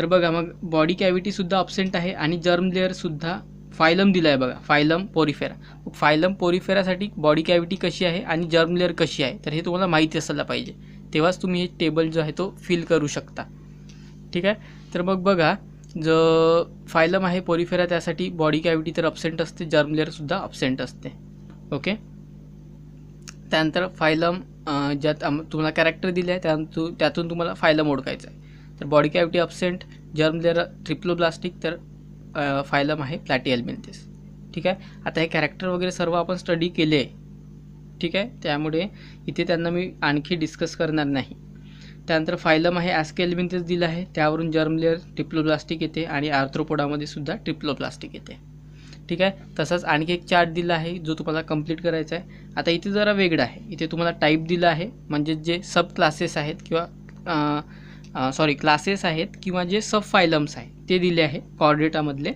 तर बघा मग बॉडी कॅव्हिटीसुद्धा अब्सेंट आहे आणि जर्म लेअरसुद्धा फायलम दिलं आहे बघा फायलम पोरिफेरा फायलम पोरिफेरासाठी बॉडी कॅव्हिटी कशी आहे आणि जर्म लेअर कशी आहे? तर हे तुम्हाला माहिती असायला पाहिजे. तेव्हाच तुम्ही हे टेबल जो आहे तो फिल करू शकता. ठीक आहे? तर मग बघा जो फायलम आहे पोरिफेरा त्यासाठी बॉडी कॅव्हिटी तर अब्सेंट असते जर्म लेअरसुद्धा अब्सेंट असते. ओके त्यानंतर फायलम ज्यात आम तुम्हाला कॅरेक्टर दिले आहे त्यातून त्यातून तुम्हाला फायलम ओळखायचं आहे तर body cavity absent germ layer triploblastic तर फायलम आहे प्लॅटिएलमिन्थिस ठीक आहे? आता हे कॅरेक्टर वगैरे सर्व आपण स्टडी केले आहे ठीक आहे? त्यामुळे इथे त्यांना मी आणखी डिस्कस करणार नाही. त्यानंतर फायलम आहे ॲस्केलमिन्थिस दिलं आहे त्यावरून जर्म लेअर ट्रिप्लोप्लास्टिक येते आणि आर्थ्रोपोडामध्ये सुद्धा ट्रिप्लोप्लास्टिक येते. ठीक आहे? तसंच आणखी एक चार्ट दिला आहे जो तुम्हाला कंप्लीट करायचा आहे. आता इथे जरा वेगळं आहे. इथे तुम्हाला टाईप दिला आहे म्हणजे जे सब क्लासेस आहेत किंवा सॉरी क्लासेस आहेत किंवा जे सब फायलम्स आहे ते दिले आहे कॉर्डेटामधले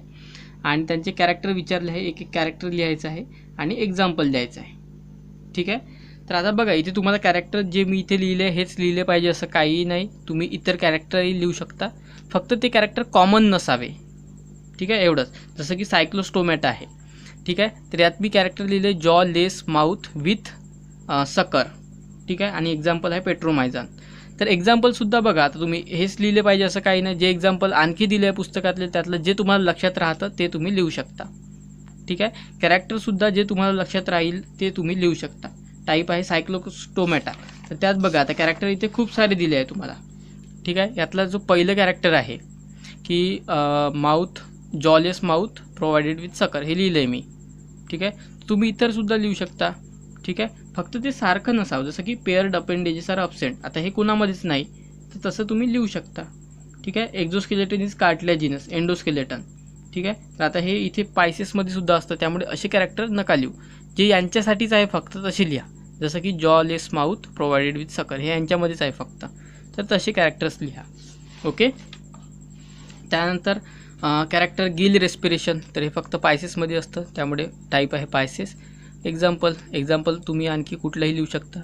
आणि त्यांचे कॅरेक्टर विचारले आहे एक एक कॅरेक्टर लिहायचं आहे आणि एक्झाम्पल द्यायचं आहे. ठीक आहे? तर आता बघा इथे तुम्हाला कॅरेक्टर जे मी इथे लिहिले हेच लिहिले पाहिजे असं काहीही नाही. तुम्ही इतर कॅरेक्टरही लिहू शकता. फक्त ते कॅरेक्टर कॉमन नसावे. ठीक आहे? एवढंच. जसं की सायक्लोस्टोमॅट आहे. ठीक आहे? तर यात मी कॅरेक्टर लिहिले जॉ लेस माउथ विथ सकर ठीक आहे? आणि एक्झाम्पल आहे पेट्रोमायझान तर एक्झाम्पलसुद्धा बघा आता तुम्ही हेच लिहिले पाहिजे असं काही नाही. जे एक्झाम्पल आणखी दिले आहे पुस्तकातले त्यातलं जे तुम्हाला लक्षात राहतं ते तुम्ही लिहू शकता. ठीक आहे? कॅरेक्टरसुद्धा जे तुम्हाला लक्षात राहील ते तुम्ही लिहू शकता. टाईप आहे सायक्लोस्टोमॅटा तर त्यात बघा आता कॅरेक्टर इथे खूप सारे दिले आहे तुम्हाला. ठीक आहे? यातला जो पहिलं कॅरेक्टर आहे की mouth jawless mouth provided with sucker हे लिहिलं आहे मी. ठीक आहे? तुम्ही इतरसुद्धा लिहू शकता. ठीक आहे? फक्त ते सारखं नसावं. जसं की पेअर्ड अपेंडेजेस आर अब्सेंट आता हे कुणामध्येच नाही. तर तसं तुम्ही लिहू शकता. ठीक आहे? एक्झोस्केलेटन इज जिनस एंडोस्केलेटन ठीक आहे? तर आता हे इथे पायसेसमध्ये सुद्धा असतं. त्यामुळे असे कॅरेक्टर नका लिहू. जे यांच्यासाठीच आहे फक्त तसे लिहा. जसं की jawless mouth provided with sucker हे यांच्यामध्येच आहे फक्त. तर तसे कॅरेक्टर्स लिहा. ओके त्यानंतर कॅरेक्टर गिल रेस्पिरेशन तर हे फक्त पायसेसमध्ये असतं. त्यामुळे टाईप आहे पायसेस एक्झाम्पल एक्झाम्पल तुम्ही आणखी कुठलंही लिहू शकता.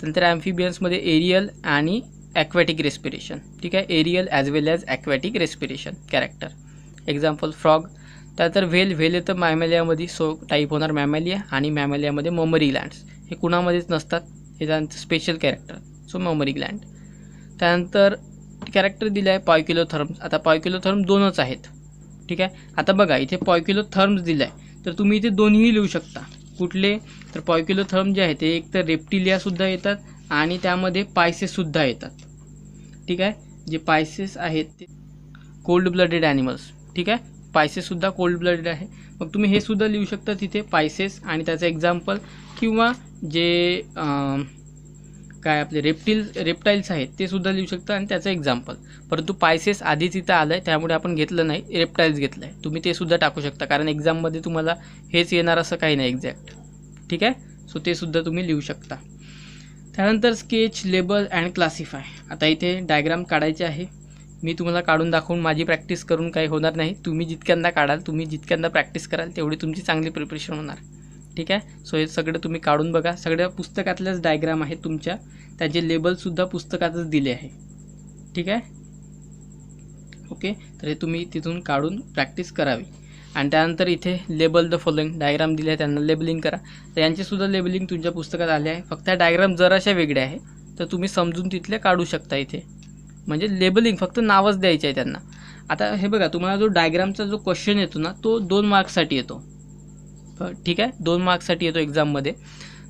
त्यानंतर ॲम्फिबियन्समध्ये एरियल आणि ॲक्वॅटिक रेस्पिरेशन ठीक आहे? Aerial as well as aquatic respiration character example frog त्यानंतर व्हेल व्हेल तर मॅमेलियामध्ये सो टाईप होणार मॅमेलिया आणि मॅमेलियामध्ये ममरी ग्लँड्स हे कुणामध्येच नसतात. हे त्यांचं special character so mammary gland त्यानंतर कॅरेक्टर दिलं आहे पॉयक्युलोथर्म्स आता पॉयक्युलोथर्म दोनच आहेत. ठीक आहे? आता बघा इथे पॉयक्युलोथर्म्स दिलं आहे तर तुम्ही इथे दोन्हीही लिहू शकता. कुठले तर पॉयक्युलोथर्म जे आहे ते एक तर रेप्टिलियासुद्धा येतात आणि त्यामध्ये पायसेससुद्धा येतात. ठीक आहे? जे पायसेस आहेत ते कोल्ड ब्लडेड ॲनिमल्स ठीक आहे? पायसेससुद्धा कोल्ड ब्लडेड आहे. मग तुम्ही हे सुद्धा लिहू शकता तिथे पायसेस आणि त्याचं एक्झाम्पल किंवा जे आ, काय आपले रेप्टिल रेप्टाईल्स आहेत ते सुद्धा लिहू शकता आणि त्याचं एक्झाम्पल परंतु पायसेस आधीच इथं आलं आहे त्यामुळे आपण घेतलं नाही रेप्टाईल्स घेतलं आहे तुम्ही ते सुद्धा टाकू शकता कारण एक्झाममध्ये तुम्हाला हेच येणार असं काही नाही एक्झॅक्ट ठीक आहे? सो ते सुद्धा तुम्ही लिहू शकता. त्यानंतर स्केच लेबल अँड क्लासिफाय आता इथे डायग्राम काढायचे आहे. मी तुम्हाला काढून दाखवून माझी प्रॅक्टिस करून काही होणार नाही. तुम्ही जितक्यांदा काढाल तुम्ही जितक्यांदा प्रॅक्टिस कराल तेवढी तुमची चांगली प्रिपरेशन होणार. ठीक आहे? सो हे सगळं तुम्ही काढून बघा. सगळ्या पुस्तकातल्याच डायग्राम आहेत तुमच्या. त्याचे लेबलसुद्धा पुस्तकातच दिले आहे. ठीक आहे? ओके तर हे तुम्ही तिथून काढून प्रॅक्टिस करावी. आणि त्यानंतर इथे लेबल द फॉलोइंग डायग्राम दिले आहे. त्यांना लेबलिंग करा. तर यांचेसुद्धा लेबलिंग तुमच्या पुस्तकात आले आहे. फक्त डायग्राम जराशा वेगळ्या आहे. तर तुम्ही समजून तिथले काढू शकता इथे. म्हणजे लेबलिंग फक्त नावच द्यायचे आहे त्यांना. आता हे बघा तुम्हाला जो डायग्रामचा जो क्वेश्चन येतो ना तो दोन मार्क्ससाठी येतो. ठीक आहे? दोन मार्क्ससाठी येतो एक्झाममध्ये.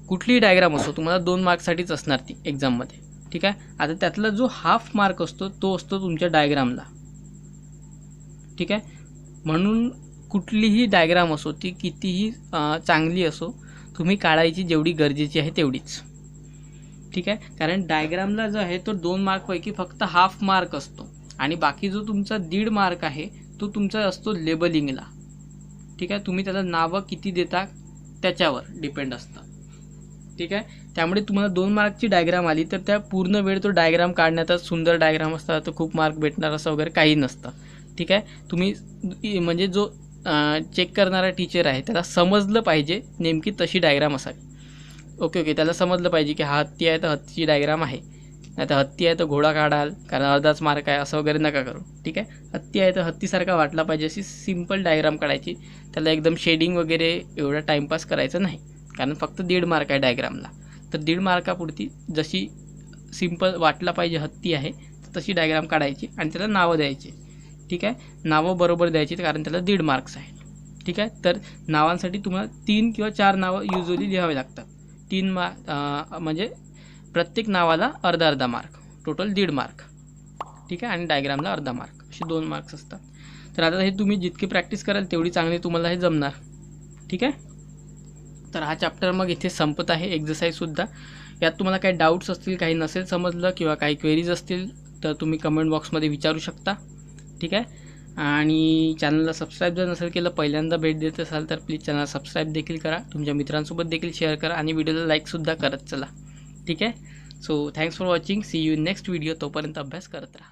कुठलीही डायग्राम असो तुम्हाला दोन मार्क्ससाठीच असणार ती एक्झाममध्ये. ठीक आहे? आता त्यातला जो हाफ मार्क असतो तो असतो तुमच्या डायग्रामला. ठीक आहे? म्हणून कुठलीही डायग्राम असो ती कितीही चांगली असो तुम्ही काढायची जेवढी गरजेची आहे तेवढीच. ठीक आहे? कारण डायग्रामला जो आहे तो दोन मार्कपैकी फक्त हाफ मार्क असतो. आणि बाकी जो तुमचा दीड मार्क आहे तो तुमचा असतो लेबलिंगला. ठीक आहे? तुम्ही त्याला नावं किती देता त्याच्यावर डिपेंड असतं. ठीक आहे? त्यामुळे तुम्हाला दोन मार्कची डायग्राम आली तर त्या पूर्ण वेळ तो डायग्राम काढण्याचा सुंदर डायग्राम असतात तर खूप मार्क भेटणार असं वगैरे काही नसतं. ठीक आहे? तुम्ही म्हणजे जो चेक करणारा टीचर आहे त्याला समजलं पाहिजे नेमकी तशी डायग्राम असावी. Okay okay. त्याला समजलं पाहिजे की हा हत्ती आहे तर हत्तीची डायग्राम आहे. नाही तर हत्ती आहे तर घोडा काढाल कारण अर्धाच मार्क आहे असं वगैरे नका करू. ठीक आहे? हत्ती आहे तर हत्तीसारखा वाटला पाहिजे अशी सिंपल डायग्राम काढायची. त्याला एकदम शेडिंग वगैरे एवढा टाईमपास करायचं नाही. कारण फक्त दीड मार्क आहे डायग्रामला तर दीड मार्कापुरती जशी सिंपल वाटला पाहिजे हत्ती आहे तर तशी डायग्राम काढायची आणि त्याला नावं द्यायची. ठीक आहे? नावं बरोबर द्यायची कारण त्याला दीड मार्क्स आहे ठीक आहे? तर नावांसाठी तुम्हाला तीन किंवा चार नावं युजली लिहावे लागतात. तीन मा म्हणजे प्रत्येक नावाला अर्धा अर्धा मार्क टोटल दीड मार्क ठीक आहे? आणि डायग्रामला अर्धा मार्क असे दोन मार्क्स असतात. तर आता हे तुम्ही जितकी प्रॅक्टिस कराल तेवढी चांगली तुम्हाला हे जमणार. ठीक आहे? तर हा चॅप्टर मग इथे संपत आहे. एक्झरसाईजसुद्धा यात तुम्हाला काही डाऊट्स असतील काही नसेल समजलं किंवा काही क्वेरीज असतील तर तुम्ही कमेंट बॉक्समध्ये विचारू शकता. ठीक आहे? आणि चॅनलला सबस्क्राईब जर नसेल केलं पहिल्यांदा भेट देत असाल तर प्लीज चॅनल सबस्क्राईब देखील करा. तुमच्या मित्रांसोबत देखील शेअर करा. आणि व्हिडिओला लाईकसुद्धा करत चला. ठीक आहे? So thanks for watching see you next video तोपर्यंत अभ्यास करत राहा.